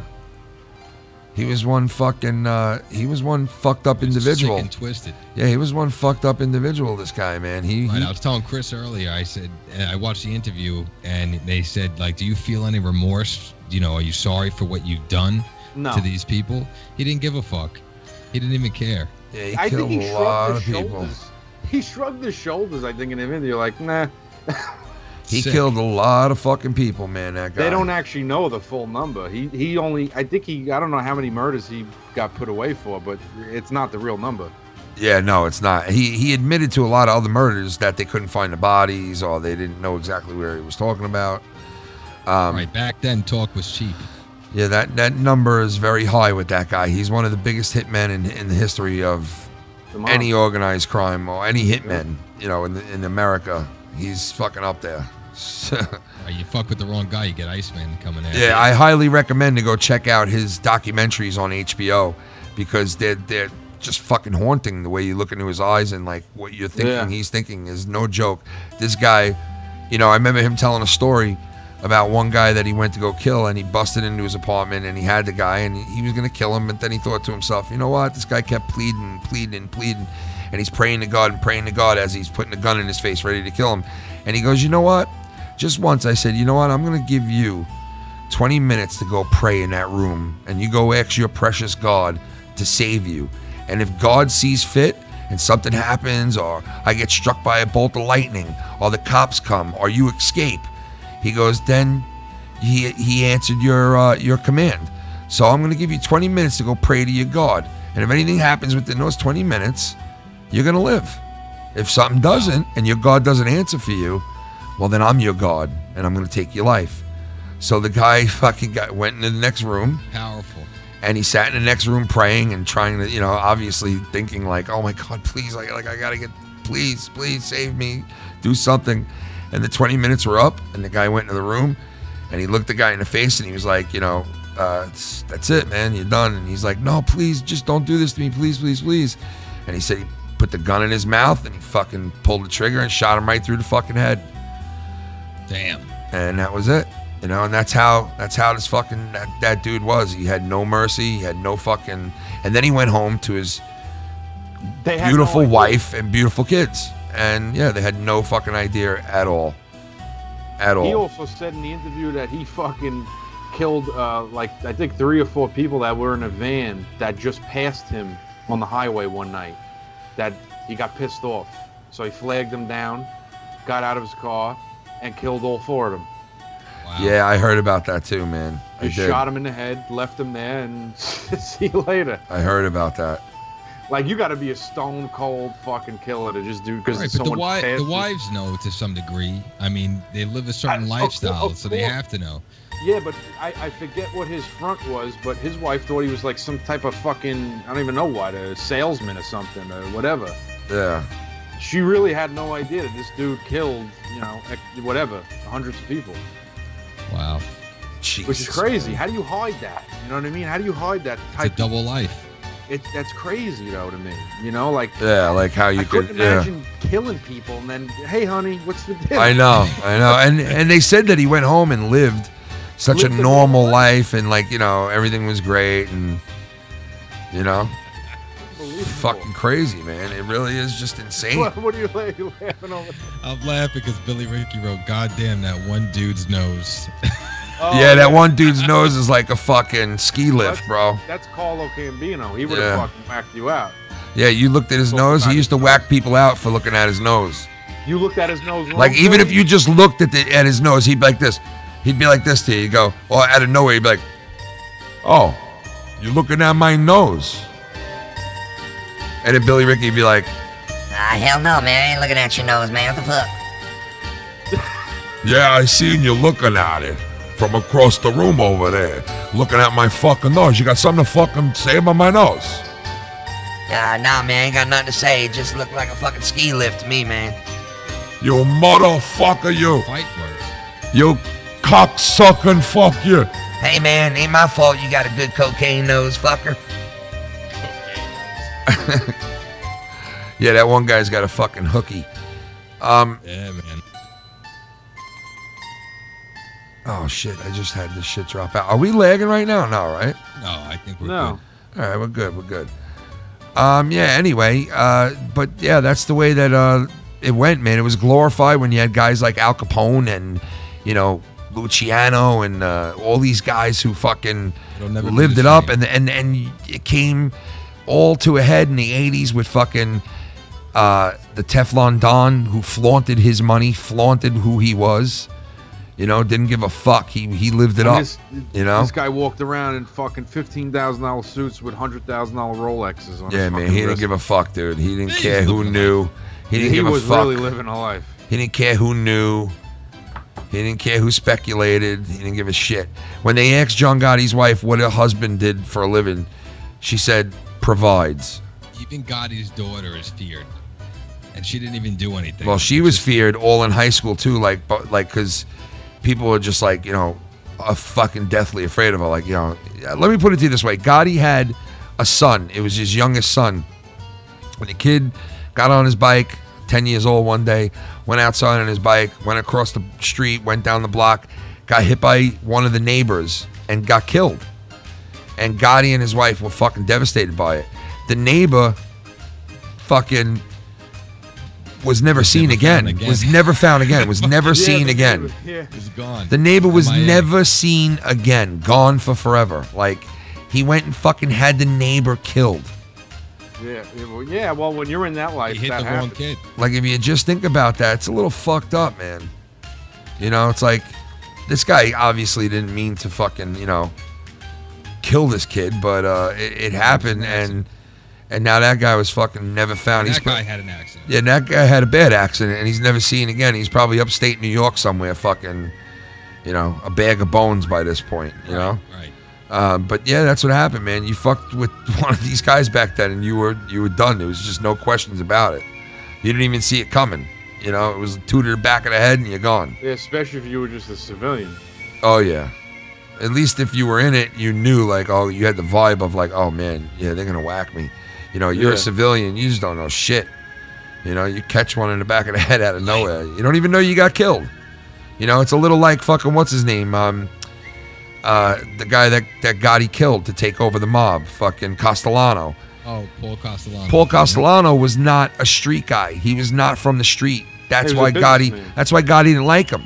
He was one fucking. uh He was one fucked up individual. Sick and twisted. Yeah, he was one fucked up individual. This guy, man. He. Right, he I was telling Chris earlier. I said uh, I watched the interview, and they said like, "Do you feel any remorse? You know, are you sorry for what you've done No. to these people?" He didn't give a fuck. He didn't even care. yeah, he I killed think he a lot shrugged of his people. shoulders. He shrugged his shoulders. I think in the video, like, nah. He Sick. killed a lot of fucking people, man. That guy. They don't actually know the full number. He he only. I think he. I don't know how many murders he got put away for, but it's not the real number. Yeah, no, it's not. He he admitted to a lot of other murders that they couldn't find the bodies or they didn't know exactly where he was talking about. Um, right back then, talk was cheap. Yeah, that that number is very high with that guy. He's one of the biggest hitmen in in the history of The any organized crime or any hitman. You know, in the, in America, he's fucking up there. Uh, you fuck with the wrong guy, you get Iceman coming in. Yeah, I highly recommend to go check out his documentaries on HBO because they're they're just fucking haunting the way you look into his eyes and like what you're thinking Yeah. he's thinking is no joke. This guy, you know, I remember him telling a story about one guy that he went to go kill and he busted into his apartment and he had the guy and he was gonna kill him, but then he thought to himself, you know what? This guy kept pleading, pleading, pleading, and he's praying to God and praying to God as he's putting a gun in his face, ready to kill him. And he goes, you know what? Just once I said, you know what? I'm gonna give you 20 minutes to go pray in that room and you go ask your precious God to save you. And if God sees fit and something happens, or I get struck by a bolt of lightning, or the cops come, or you escape, he goes, then he, he answered your, uh, your command. So I'm going to give you 20 minutes to go pray to your God. And if anything happens within those 20 minutes, you're going to live. If something doesn't and your God doesn't answer for you, well, then I'm your God and I'm going to take your life. So the guy fucking got, went into the next room Powerful. and he sat in the next room praying and trying to, you know, obviously thinking like, oh my God, please, like, like I got to get, please, please save me, do something. And the 20 minutes were up and the guy went into the room and he looked the guy in the face and he was like, you know, uh, that's it, man, you're done. And he's like, no, please, just don't do this to me, please, please, please. And he said he put the gun in his mouth and he fucking pulled the trigger and shot him right through the fucking head Damn. and that was it. You know, and that's how that's how this fucking that, that dude was. He had no mercy. He had no fucking. And then he went home to his They had no beautiful wife and beautiful kids. And yeah, they had no fucking idea at all, at all. He also said in the interview that he fucking killed uh, like I think three or four people that were in a van that just passed him on the highway one night. That he got pissed off, so he flagged them down, got out of his car, and killed all four of them. Wow. Yeah, I heard about that too, man. I Just did. shot him in the head, left him there, and see you later. I heard about that. Like you got to be a stone cold fucking killer to just do because Right, but the, wi- the wives know to some degree. I mean, they live a certain I- of lifestyle, course, so they of have to know. Yeah, but I, I forget what his front was, but his wife thought he was like some type of fucking I don't even know what a salesman or something or whatever. Yeah. She really had no idea that this dude killed you know whatever hundreds of people, Wow. Jesus. which is crazy. How do you hide that? You know what I mean? How do you hide that It's a type? double life. It, that's crazy though to me. You know, like Yeah, like how you I could. couldn't Yeah. imagine killing people and then hey honey, what's the deal? I know, I know, and and they said that he went home and lived such Lived a a normal normal life, and like you know everything was great, and you know, Unbelievable. Fucking crazy, man. It really is just insane. What, what are you laughing over? I'm laughing because Billy Ricky wrote, "God damn that one dude's nose." Oh, yeah, that one dude's nose is like a fucking ski lift, bro. That's Carlo Gambino. He would Yeah. have fucking whacked you out. Yeah, you looked at his Talk nose. He used to whack people out for looking at his nose. You looked at his nose. Like wrong, even if you just looked at the at his nose, he'd be like this. He'd be like this to you. You go, or out of nowhere, he'd be like, "Oh, you're looking at my nose." And then Billy Ricky'd be like, Ah, hell no, man. I ain't looking at your nose, man. What the fuck? Yeah, I seen you looking at it from across the room over there. Looking at my fucking nose. You got something to fucking say about my nose? Ah, nah, man. Ain't got nothing to say. It just looked like a fucking ski lift to me, man. You motherfucker, you. Fight words. You cocksucking fuck you. Hey, man. Ain't my fault you got a good cocaine nose, fucker. "Yeah, that one guy's got a fucking hooky." Um. Yeah, man. Oh shit! I just had this shit drop out. Are we lagging right now? No, right? No, I think we're No. All right, we're good. We're good. Um, yeah. Anyway, uh, but yeah, that's the way that uh, it went, man. It was glorified when you had guys like Al Capone and you know Luciano and uh, all these guys who fucking It'll never be lived it up, and and and it came all to a head in the '80s with fucking uh, the Teflon Don, who flaunted his money, flaunted who he was. You know, didn't give a fuck. He he lived it And up. This, you know? this guy walked around in fucking fifteen thousand dollar suits with hundred thousand dollar Rolexes on. Yeah, man, he didn't give a fuck, dude. He didn't care who knew. He didn't He give was a fuck. He was really living a life. He didn't care who knew. He didn't care who speculated. He didn't give a shit. When they asked John Gotti's wife what her husband did for a living, she said provides. Even Gotti's daughter is feared, and she didn't even do anything. Well, she was feared all in high school too, like, but like, cause people were just like, you know, uh, fucking deathly afraid of her. Like, you know, let me put it to you this way: Gotti had a son. It was his youngest son. When the kid got on his bike, ten years old, one day, went outside on his bike, went across the street, went down the block, got hit by one of the neighbors, and got killed. And Gotti and his wife were fucking devastated by it. The neighbor, fucking was never seen never again. again. Was never found again. Was never Yeah, seen the- again. Yeah. He's gone. The neighbor was MIA. never seen again. Gone for forever. Like he went and fucking had the neighbor killed. Yeah, yeah, well, when you're in that life, He hit that the wrong kid. Like if you just think about that, it's a little fucked up, man. You know, it's like this guy obviously didn't mean to fucking, you know, kill this kid, but uh it, it happened and and now that guy was fucking never found. That He's guy had an accident. Yeah, that guy had a bad accident and he's never seen again. He's probably upstate New York somewhere, fucking, you know, a bag of bones by this point, you know? Right. Um, but yeah, that's what happened, man. You fucked with one of these guys back then and you were you were done. There was just no questions about it. You didn't even see it coming. You know, it was two to the back of the head and you're gone. Yeah, especially if you were just a civilian. Oh yeah. At least if you were in it, you knew like, oh, you had the vibe of like, oh man, yeah, they're gonna whack me. You know, you're Yeah. a civilian, you just don't know shit. You know, you catch one in the back of the head out of nowhere. You don't even know you got killed. You know, it's a little like fucking what's his name? Um uh the guy that that Gotti killed to take over the mob, fucking Castellano. Oh, Paul Castellano. Paul Castellano was not a street guy. He was not from the street. That's why Gotti. That's why Gotti didn't like him.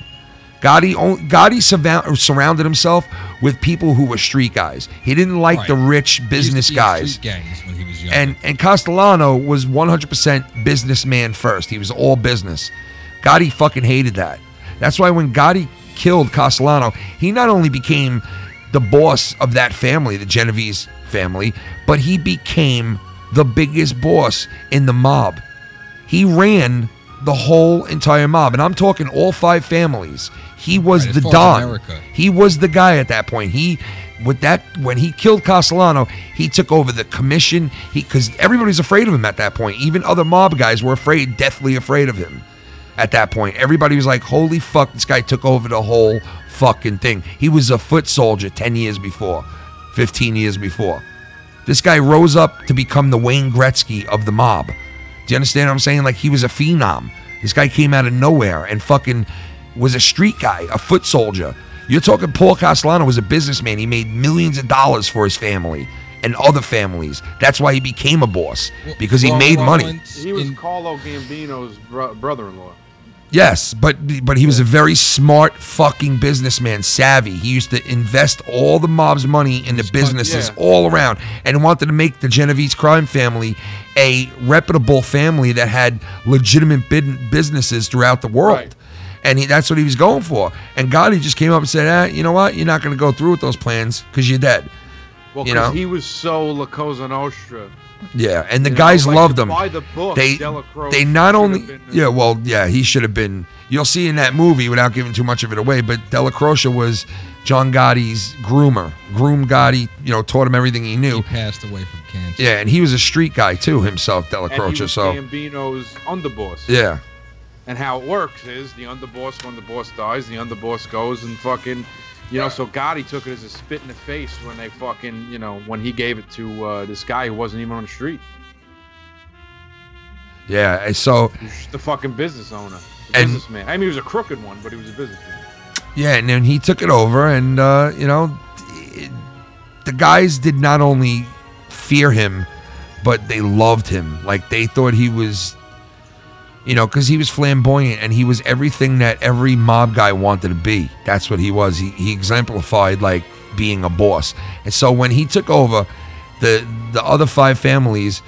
Gotti, Gotti surround, surrounded himself with people who were street guys. He didn't like Right. the rich business to be in guys. Street gangs when he was young. And and Castellano was 100% businessman first. He was all business. Gotti fucking hated that. That's why when Gotti killed Castellano, he not only became the boss of that family, the Genovese family, but he became the biggest boss in the mob. He ran the whole entire mob, and I'm talking all five families. He was Right, the don. America. He was the guy at that point. He with that when he killed Castellano, he took over the commission. He because everybody's afraid of him at that point. Even other mob guys were afraid, deathly afraid of him. At that point, everybody was like, "Holy fuck, this guy took over the whole fucking thing." He was a foot soldier ten years before, fifteen years before. This guy rose up to become the Wayne Gretzky of the mob. Do you understand what I'm saying? Like he was a phenom. This guy came out of nowhere and fucking was a street guy, a foot soldier. You're talking Paul Castellano was a businessman. He made millions of dollars for his family and other families. That's why he became a boss because he Well, made well, money. He was in- Carlo Gambino's bro- brother-in-law. Yes, but but he was a very smart fucking businessman, savvy. He used to invest all the mob's money in the businesses yeah. all around and wanted to make the Genovese crime family a reputable family that had legitimate businesses throughout the world. Right. And he, that's what he was going for. And Gotti just came up and said, ah, you know what? You're not going to go through with those plans because you're dead. Well, You know? he was so La Cosa Nostra. Yeah, and the You know, guys like, loved him. By the book, they Della Croce they not only yeah well yeah he should have been you'll see in that movie without giving too much of it away but Della Croce was John Gotti's groomer groom Gotti you know taught him everything he knew he passed away from cancer. yeah and he was a street guy too himself Della Croce so Gambino's underboss. yeah And how it works is the underboss, when the boss dies, the underboss goes and fucking, you know. So Gotti took it as a spit in the face when they fucking, you know, when he gave it to uh, this guy who wasn't even on the street. yeah so He was just the fucking business owner, the And- businessman. I mean, he was a crooked one, but he was a businessman. yeah and then he took it over and uh, you know it- the guys did not only fear him but they loved him like they thought he was you know because he was flamboyant and he was everything that every mob guy wanted to be. That's what he was. He, he exemplified like being a boss. And so when he took over the the other five families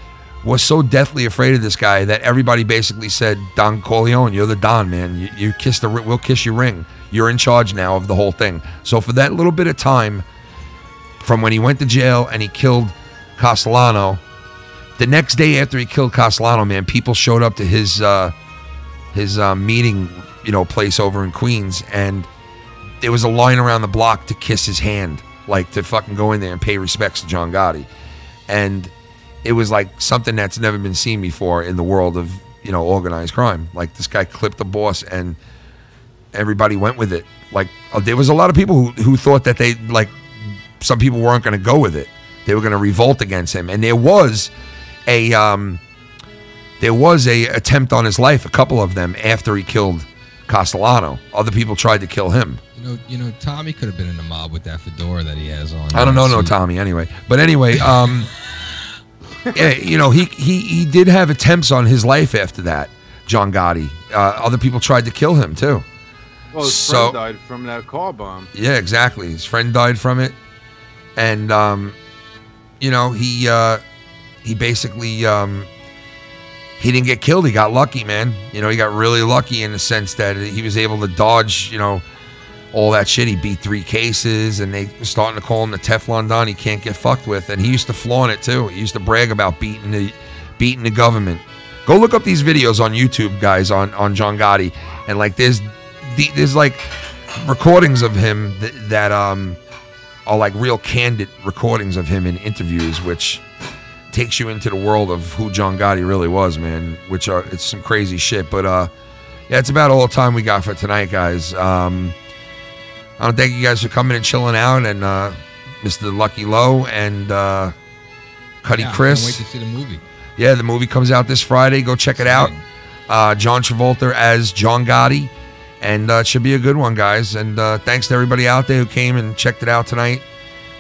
was so deathly afraid of this guy that everybody basically said don corleone you're the don man. You, you kiss the we'll kiss your ring. You're in charge now of the whole thing. So for that little bit of time from when he went to jail and he killed castellano the next day after he killed Castellano, man, people showed up to his uh, his uh, meeting you know, place over in Queens, and there was a line around the block to kiss his hand, like to fucking go in there and pay respects to John Gotti, and it was like something that's never been seen before in the world of you know organized crime. Like this guy clipped the boss, and everybody went with it. Like uh, there was a lot of people who who thought that they like some people weren't going to go with it. They were going to revolt against him, and there was a um, there was a attempt on his life. A couple of them after he killed Castellano. Other people tried to kill him. You know, you know, Tommy could have been in the mob with that fedora that he has on. I don't know, no Tommy. Anyway, but anyway, um, yeah, you know, he he he did have attempts on his life after that. John Gotti. Uh, other people tried to kill him too. Well, his So- friend died from that car bomb. Yeah, exactly. His friend died from it, and um, you know he uh, he basically um, he didn't get killed. He got lucky, man. You know, he got really lucky in the sense that he was able to dodge. You know, all that shit. He beat three cases, and they starting to call him the Teflon Don. He can't get fucked with, and he used to flaunt it too. He used to brag about beating the beating the government. Go look up these videos on YouTube, guys, on on John Gotti, and like there's there's like recordings of him that, that um are like real candid recordings of him in interviews, which takes you into the world of who John Gotti really was, man. Which are it's some crazy shit, but uh, yeah, it's about all the time we got for tonight, guys. Um, I want to thank you guys for coming and chilling out, and uh, Mr. Lucky Lo and uh, Cunny Yeah, I Chris. Can't wait to see the movie. Yeah, the movie comes out this Friday. Go check it out. Uh, John Travolta as John Gotti, and uh, it should be a good one, guys. And uh, thanks to everybody out there who came and checked it out tonight.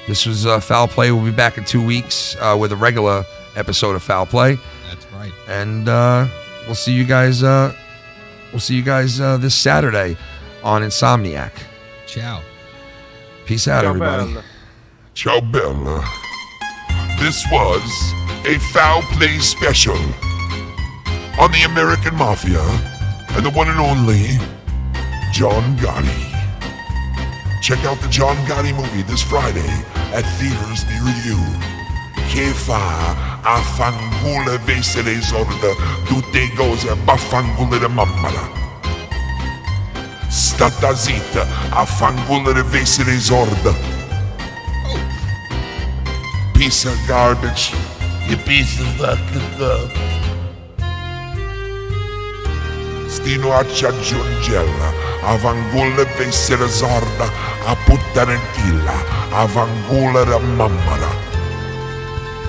This was uh, Foul Play. We'll be back in two weeks uh, with a regular episode of Foul Play, That's right. and uh, we'll see you guys. Uh, we'll see you guys uh, this Saturday on Insomniac. Ciao. Peace out, Ciao, everybody. Bella. Ciao, Bella. This was a foul play special on the American Mafia and the one and only John Gotti. Check out the John Gotti movie this Friday at theaters near you. Che fa a fangule vesere sorda, tutte cose baffangule de mammala. Stata zitta a fangule vesere sorda. Piece of garbage. You piece of fucking. stino a ci aggiungella, avangule vessere sorda, a puttanentilla, avangule a mammara.